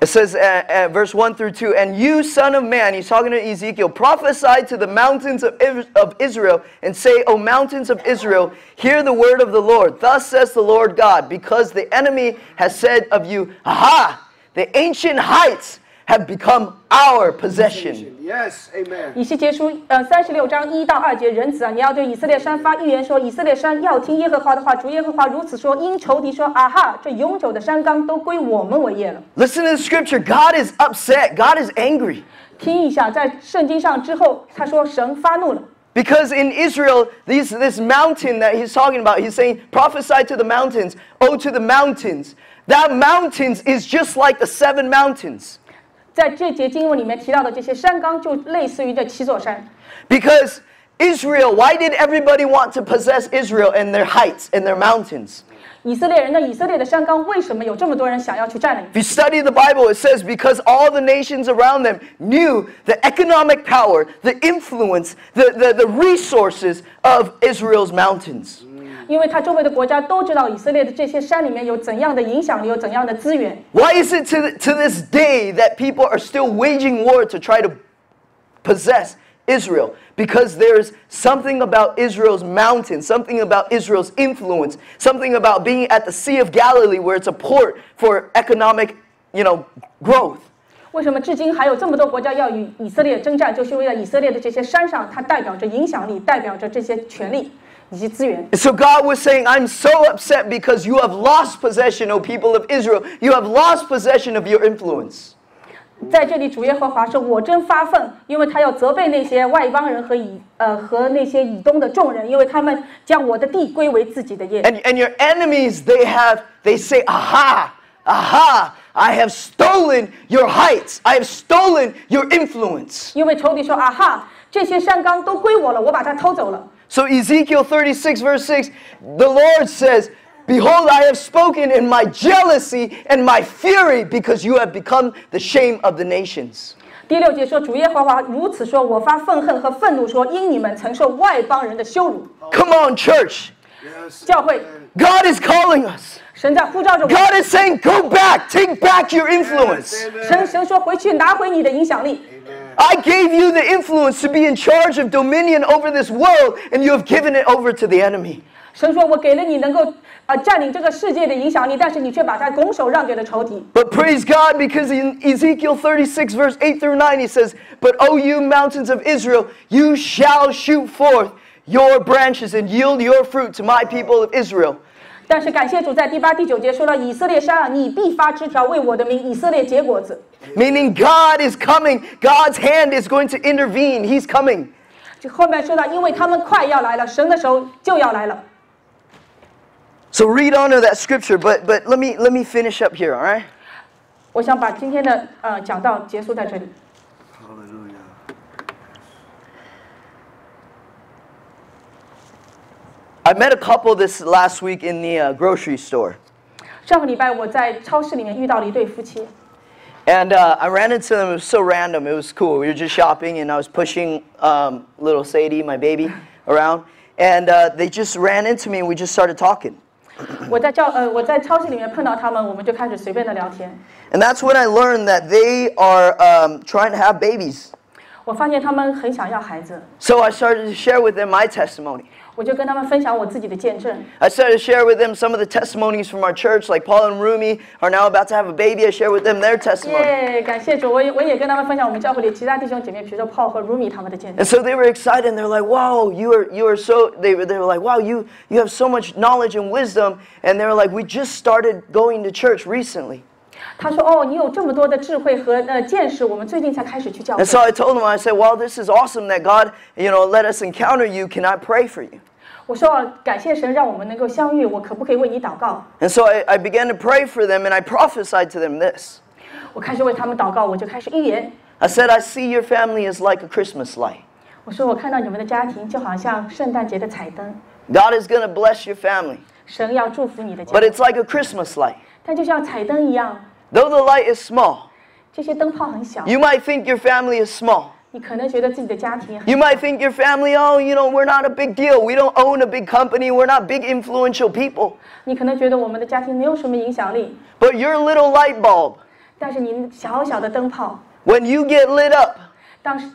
It says, uh, uh, verse 1 through 2, And you, son of man, he's talking to Ezekiel, prophesy to the mountains of, Is- of Israel, and say, O mountains of Israel, hear the word of the Lord. Thus says the Lord God, because the enemy has said of you, Aha! The ancient heights have become our possession.
Yes, amen.
以西结书呃三十六章一到二节，人子啊，你要对以色列山发预言说，以色列山要听耶和华的话，主耶和华如此说，因仇敌说啊哈，这永久的山冈都归我们为业了。
Listen to the scripture. God is upset. God is angry.
听一下，在圣经上之后，他说神发怒了。
Because in Israel, these, this mountain that he's talking about, he's saying, prophesy to the mountains, oh, to the mountains. That mountains is just like the seven mountains.
在这节经文里面提到的这些山冈，就类似于这七座山。
Because Israel, why did everybody want to possess Israel and their heights and their mountains?
以色列人的以色列的山冈，为什么有这么多人想要去占领？
If you study the Bible, it says because all the nations around them knew the economic power, the influence, the, the, the resources of Israel's mountains.
因为他周围的国家都知道以色列的这些山里面有怎样的影响力，有怎样的资源。
Why is it to, th- to this day that people are still waging war to try to possess Israel? Because there's something about Israel's mountain, something about Israel's influence, something about being at the Sea of Galilee where it's a port for economic, you know, growth.
为什么至今还有这么多国家要与以色列征战？就是为了以色列的这些山上，它代表着影响力，代表着这些权力以及资源。
And so God was saying, I'm so upset because you have lost possession, O people of Israel. You have lost possession of your influence.
在这里，主耶和华说：“我真发愤，因为他要责备那些外邦人和以呃和那些以东的众人，因为他们将我的地归为自己的业。
And, and your enemies, they have, they say, aha, aha, I have stolen your heights. I have stolen your influence.
因为仇敌说：啊哈，这些山冈都归我了，我把它偷走了。
So Ezekiel 36 verse 6, the Lord says, Behold, I have spoken in my jealousy and my fury because you have become the shame of the nations.
第六节说：主耶和华如此说：我发愤恨和愤怒说，因你们曾受外邦人的羞辱。
Come on, church.
Yes.
教会，
God is calling us.
神在呼召着我。
God is saying, Go back, take back your influence.
Amen.
神神说：回去拿回你的影响力。
I gave you the influence to be in charge of dominion over this world, and you have given it over to the enemy.
神说：我给了你能够呃占领这个世界的影响力，但是你却把它拱手让给了仇敌。
But praise God, because in Ezekiel 36, verse 8 through 9, he says, But O you mountains of Israel, you shall shoot forth your branches and yield your fruit to my people of Israel.
但是感谢主，在第八、第九节说了：以色列山啊，你必发枝条，为我的名以色列结果子。
Meaning God is coming, God's hand is going to intervene, He's coming.
这后面说到，因为他们快要来了，神的手就要来了。
So read on to that scripture, but, but let, me, let me finish up here, all right?
我想把今天的呃讲道结束在这里。
I met a couple this last week in the uh, grocery store.
上个礼拜我在超市里面遇到了一对夫妻，
And uh, I ran into them. It was so random. It was cool. We were just shopping, and I was pushing um, little Sadie, my baby, around. And uh, they just ran into me, and we just started talking. [CLEARS THROAT]
我在教呃我在超市里面碰到他们，我们就开始随便的聊天。
And that's when I learned that they are um, trying to have babies.
我发现他们很想要孩子，
So I started to share with them my testimony.
我就跟他们分享我自己的见证。
I started to share with them some of the testimonies from our church, like Paul and Rumi are now about to have a baby. I share with them their testimony.
耶感谢主！我也我也跟他们分享我们教会里其他弟兄姐妹，比如说 Paul 和 Rumi 他们的见证
And。so they were excited. And they're like, "Wow, you are you are so." They were they were like, "Wow, you you have so much knowledge and wisdom." And they were like, "We just started going to church recently."
他说：“哦，你有这么多的智慧和呃见识，我们最近才开始去教会
And。so I told them, I said, "Well, this is awesome that God, you know, let us encounter you. Can I pray for you?"
我说：哦感谢神让我们能够相遇，我可不可以为你祷告？
And so I, I began to pray for them, and I prophesied to them this.
我开始为他们祷告，我就开始预言。
I said, "I see your family is like a Christmas light.
我说：我看到你们的家庭就好像圣诞节的彩灯，
God is going to bless your family, [LAUGHS]
神要祝福你的家
but，it's like a Christmas light.
但就像彩灯一样，
Though the light is small,
这些灯泡很小，
you might think your family is small,
你可能觉得自己的家庭
You might think your family, oh, you know, we're not a big deal. We don't own a big company. We're not big influential people.
你可能觉得我们的家庭没有什么影响力，
But your little light bulb,
但是您小小的灯泡，
when you get lit up
当时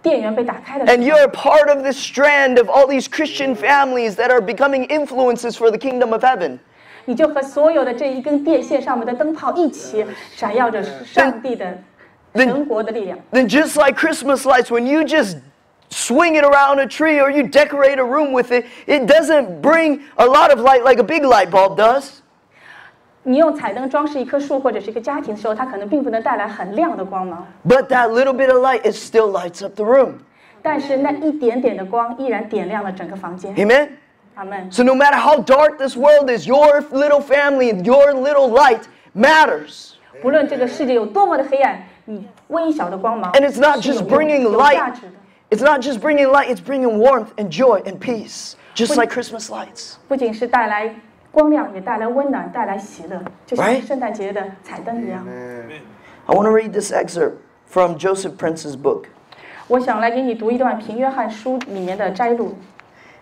电源被打开的时
and
候，
you're a part of this strand of all these Christian families that are becoming influences for the kingdom of heaven,
你就和所有的这一根电线上面的灯泡一起闪耀着上帝的神国的力量。
then just like Christmas lights, when you just swing it around a tree or you decorate a room with it, it doesn't bring a lot of light like a big light bulb does.
你用彩灯装饰一棵树或者是一个家庭的时候，它可能并不能带来很亮的光芒，
But that little bit of light, it still lights up the room.
但是那一点点的光依然点亮了整个房间。
Amen?
阿门。
So no matter how dark this world is, your little family, your little light matters.
不论这个世界有多么的黑暗，你微小的光芒
And it's not
是有
just
用
bringing
有价
light.
值的，
It's not just bringing light, it's bringing warmth and joy and peace, just like Christmas lights.
不仅是带来光亮，也带来温暖，带来喜乐，就像
Right
圣诞节的彩灯一样。
I want to read this excerpt from Joseph Prince's book.
我想来给你读一段《平约翰书》里面的摘录。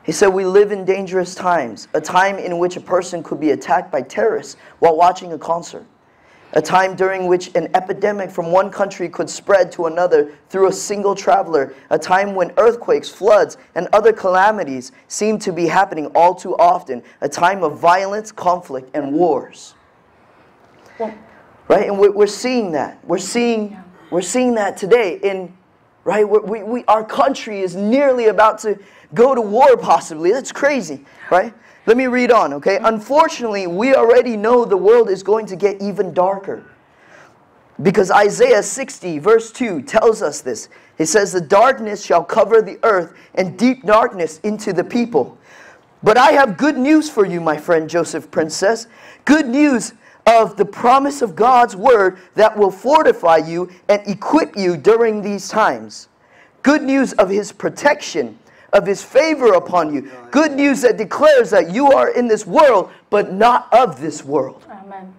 He said, We live in dangerous times, a time in which a person could be attacked by terrorists while watching a concert, a time during which an epidemic from one country could spread to another through a single traveler, a time when earthquakes, floods, and other calamities seem to be happening all too often, a time of violence, conflict, and wars.
我
right? And we're, seeing that. We're seeing we're seeing that today in right we, we, our country is nearly about to go to war possibly that's crazy right let me read on okay unfortunately we already know the world is going to get even darker because Isaiah 60, verse 2, tells us this. It says, The darkness shall cover the earth, and deep darkness into the people. But I have good news for you, my friend Joseph Princess. Good news of the promise of God's word that will fortify you and equip you during these times. Good news of his protection, of his favor upon you. Good news that declares that you are in this world, but not of this world.
阿门。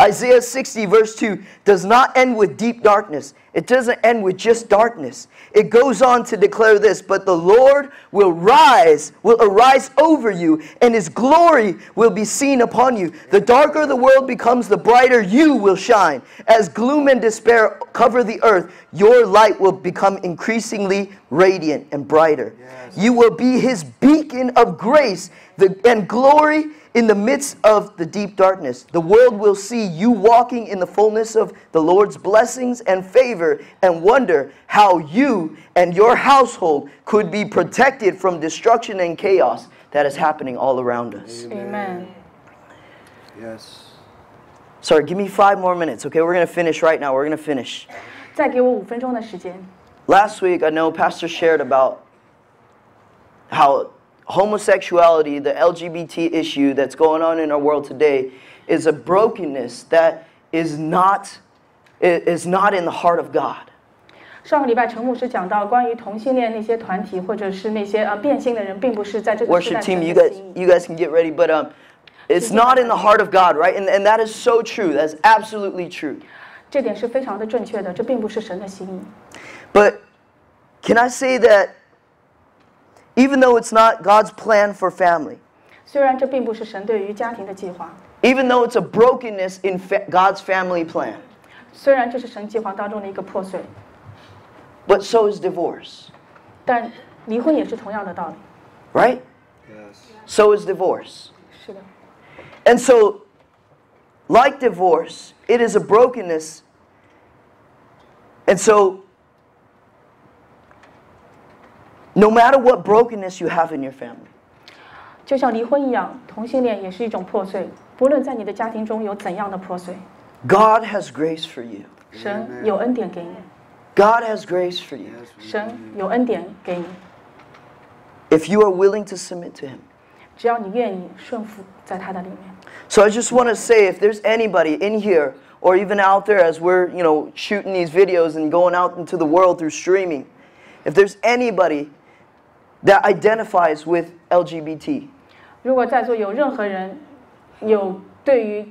Isaiah 60, verse 2, does not end with deep darkness. It doesn't end with just darkness. It goes on to declare this But the Lord will rise, will arise over you, and his glory will be seen upon you. The darker the world becomes, the brighter you will shine. As gloom and despair cover the earth, your light will become increasingly radiant and brighter. You will be his beacon of grace the, and glory in the midst of the deep darkness, the world will see you walking in the fullness of the Lord's blessings and favor and wonder how you and your household could be protected from destruction and chaos that is happening all around us.
Amen.
Yes.
Sorry, give me five more minutes, okay? We're going to finish right now. We're going to finish. Last week, I know Pastor shared about how homosexuality, the LGBT issue that's going on in our world today, is a brokenness that is not, i- is not in the heart of God.
上个礼拜陈牧师讲到关于同性恋那些团体或者是那些呃变性的人，并不是在这个时代
Worship team,
神
you
的
guys,
心意。
you guys can get ready, but um, it's not in the heart of God, right? And, and that is so true. That's absolutely true.
这点是非常的正确的，这并不是神的心意。
But can I say that even though it's not God's plan for family,
虽然这并不是神对于家庭的计划，
even though it's a brokenness in fa- God's family plan,
虽然这是神计划当中的一个破碎，
but so is divorce,
但离婚也是同样的道理。
right?
Yes.
So is divorce.
是的，
And so, like divorce, it is a brokenness. And so, no matter what brokenness you have in your family,
就像离婚一样，同性恋也是一种破碎。不论在你的家庭中有怎样的破碎，
God has grace for you.
神有恩典给你，
God has grace for you.
神有恩典给你，
If you are willing to submit to Him.
只要你愿意顺服在他的里面。
So I just want to say if there's anybody in here or even out there as we're, you know, shooting these videos and going out into the world through streaming, if there's anybody that identifies with LGBT,
如果在座有任何人有对于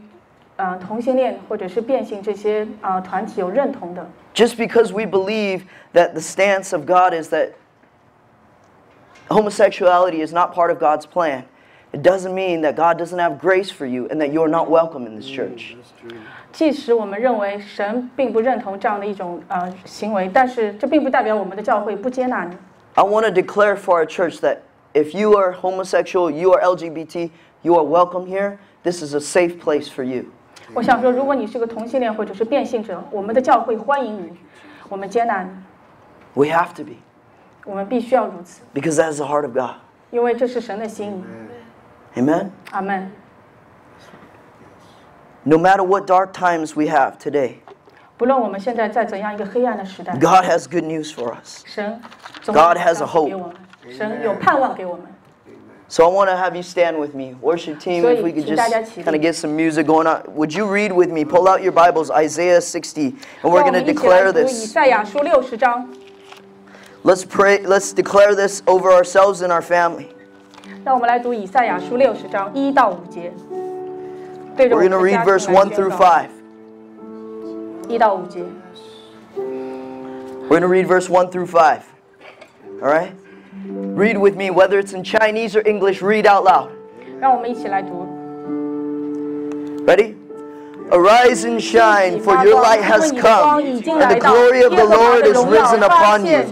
呃同性恋或者是变性这些呃团体有认同的。
Just because we believe that the stance of God is that homosexuality is not part of God's plan, it doesn't mean that God doesn't have grace for you and that you're not welcome in this church.
That's true.
即使我们认为神并不认同这样的一种呃行为，但是这并不代表我们的教会不接纳你。
I want to declare for our church that if you are homosexual, you are LGBT, you are welcome here. This is a safe place for you.
我想说，如果你是个同性恋或者是变性者，我们的教会欢迎你，我们接纳你，
We have to be
我们必须要如此，
because that is the heart of God.
因为这是神的心意。
Amen.
阿门。
No matter what dark times we have today,
不论我们现在在怎样一个黑暗的时代，
God has good news for us.
神总
God
有
has a
盼望
hope.
给我们，神有盼望给我们。
So I want to have you stand with me. Worship team, if we could just kind of get some music going on. Would you read with me? Pull out your Bibles, Isaiah 60, and we're
让我
going
们
to
一起来
declare
读以
this.
赛亚书六十章，
Let's pray. Let's declare this over ourselves and our family.
让我们来读以赛亚书六十章一到五节。对着我
We're
们
going to
的
read
家
verse
庭来
1
宣
through
告。
5.
一到五节，
We're going to read verse 1 through 5. All right? Read with me, whether it's in Chinese or English, read out loud.
让我们一起来读。
Ready? Arise and shine, for your light has come, and the glory of the Lord is risen upon you.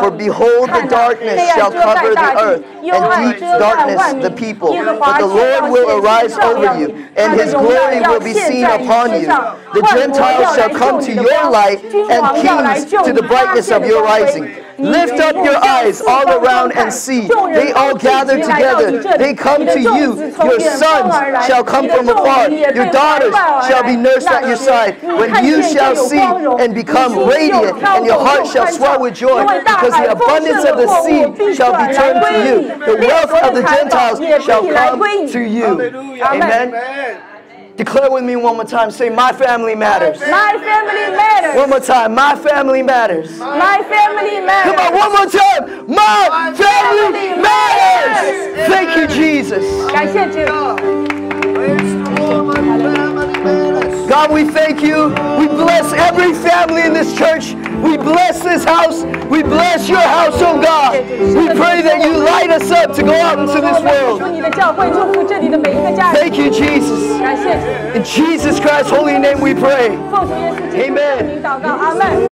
For behold, the darkness shall cover the earth, and deep darkness the people. But the Lord will arise over you, and his glory will be seen upon you. The Gentiles shall come to your light, and kings to the brightness of your rising. Lift up your eyes all around and see. They all gather together. They come to you. Your sons shall come from afar. Your daughters shall be nursed at your side. When you shall see and become radiant, and your heart shall swell with joy, because the abundance of the sea shall be turned to you. The wealth of the Gentiles shall come to you. Amen. Declare with me one more time. Say, My family matters.
My family matters.
One more time. My family matters.
My family matters.
Come on, one more time. My, My family, family matters. matters. Thank you, Jesus. God, we thank you. We bless every family in this church. We bless this house. We bless your house, oh God. We pray that you light us up to go out into this world. Thank you, Jesus. In Jesus Christ's holy name we pray.
Amen.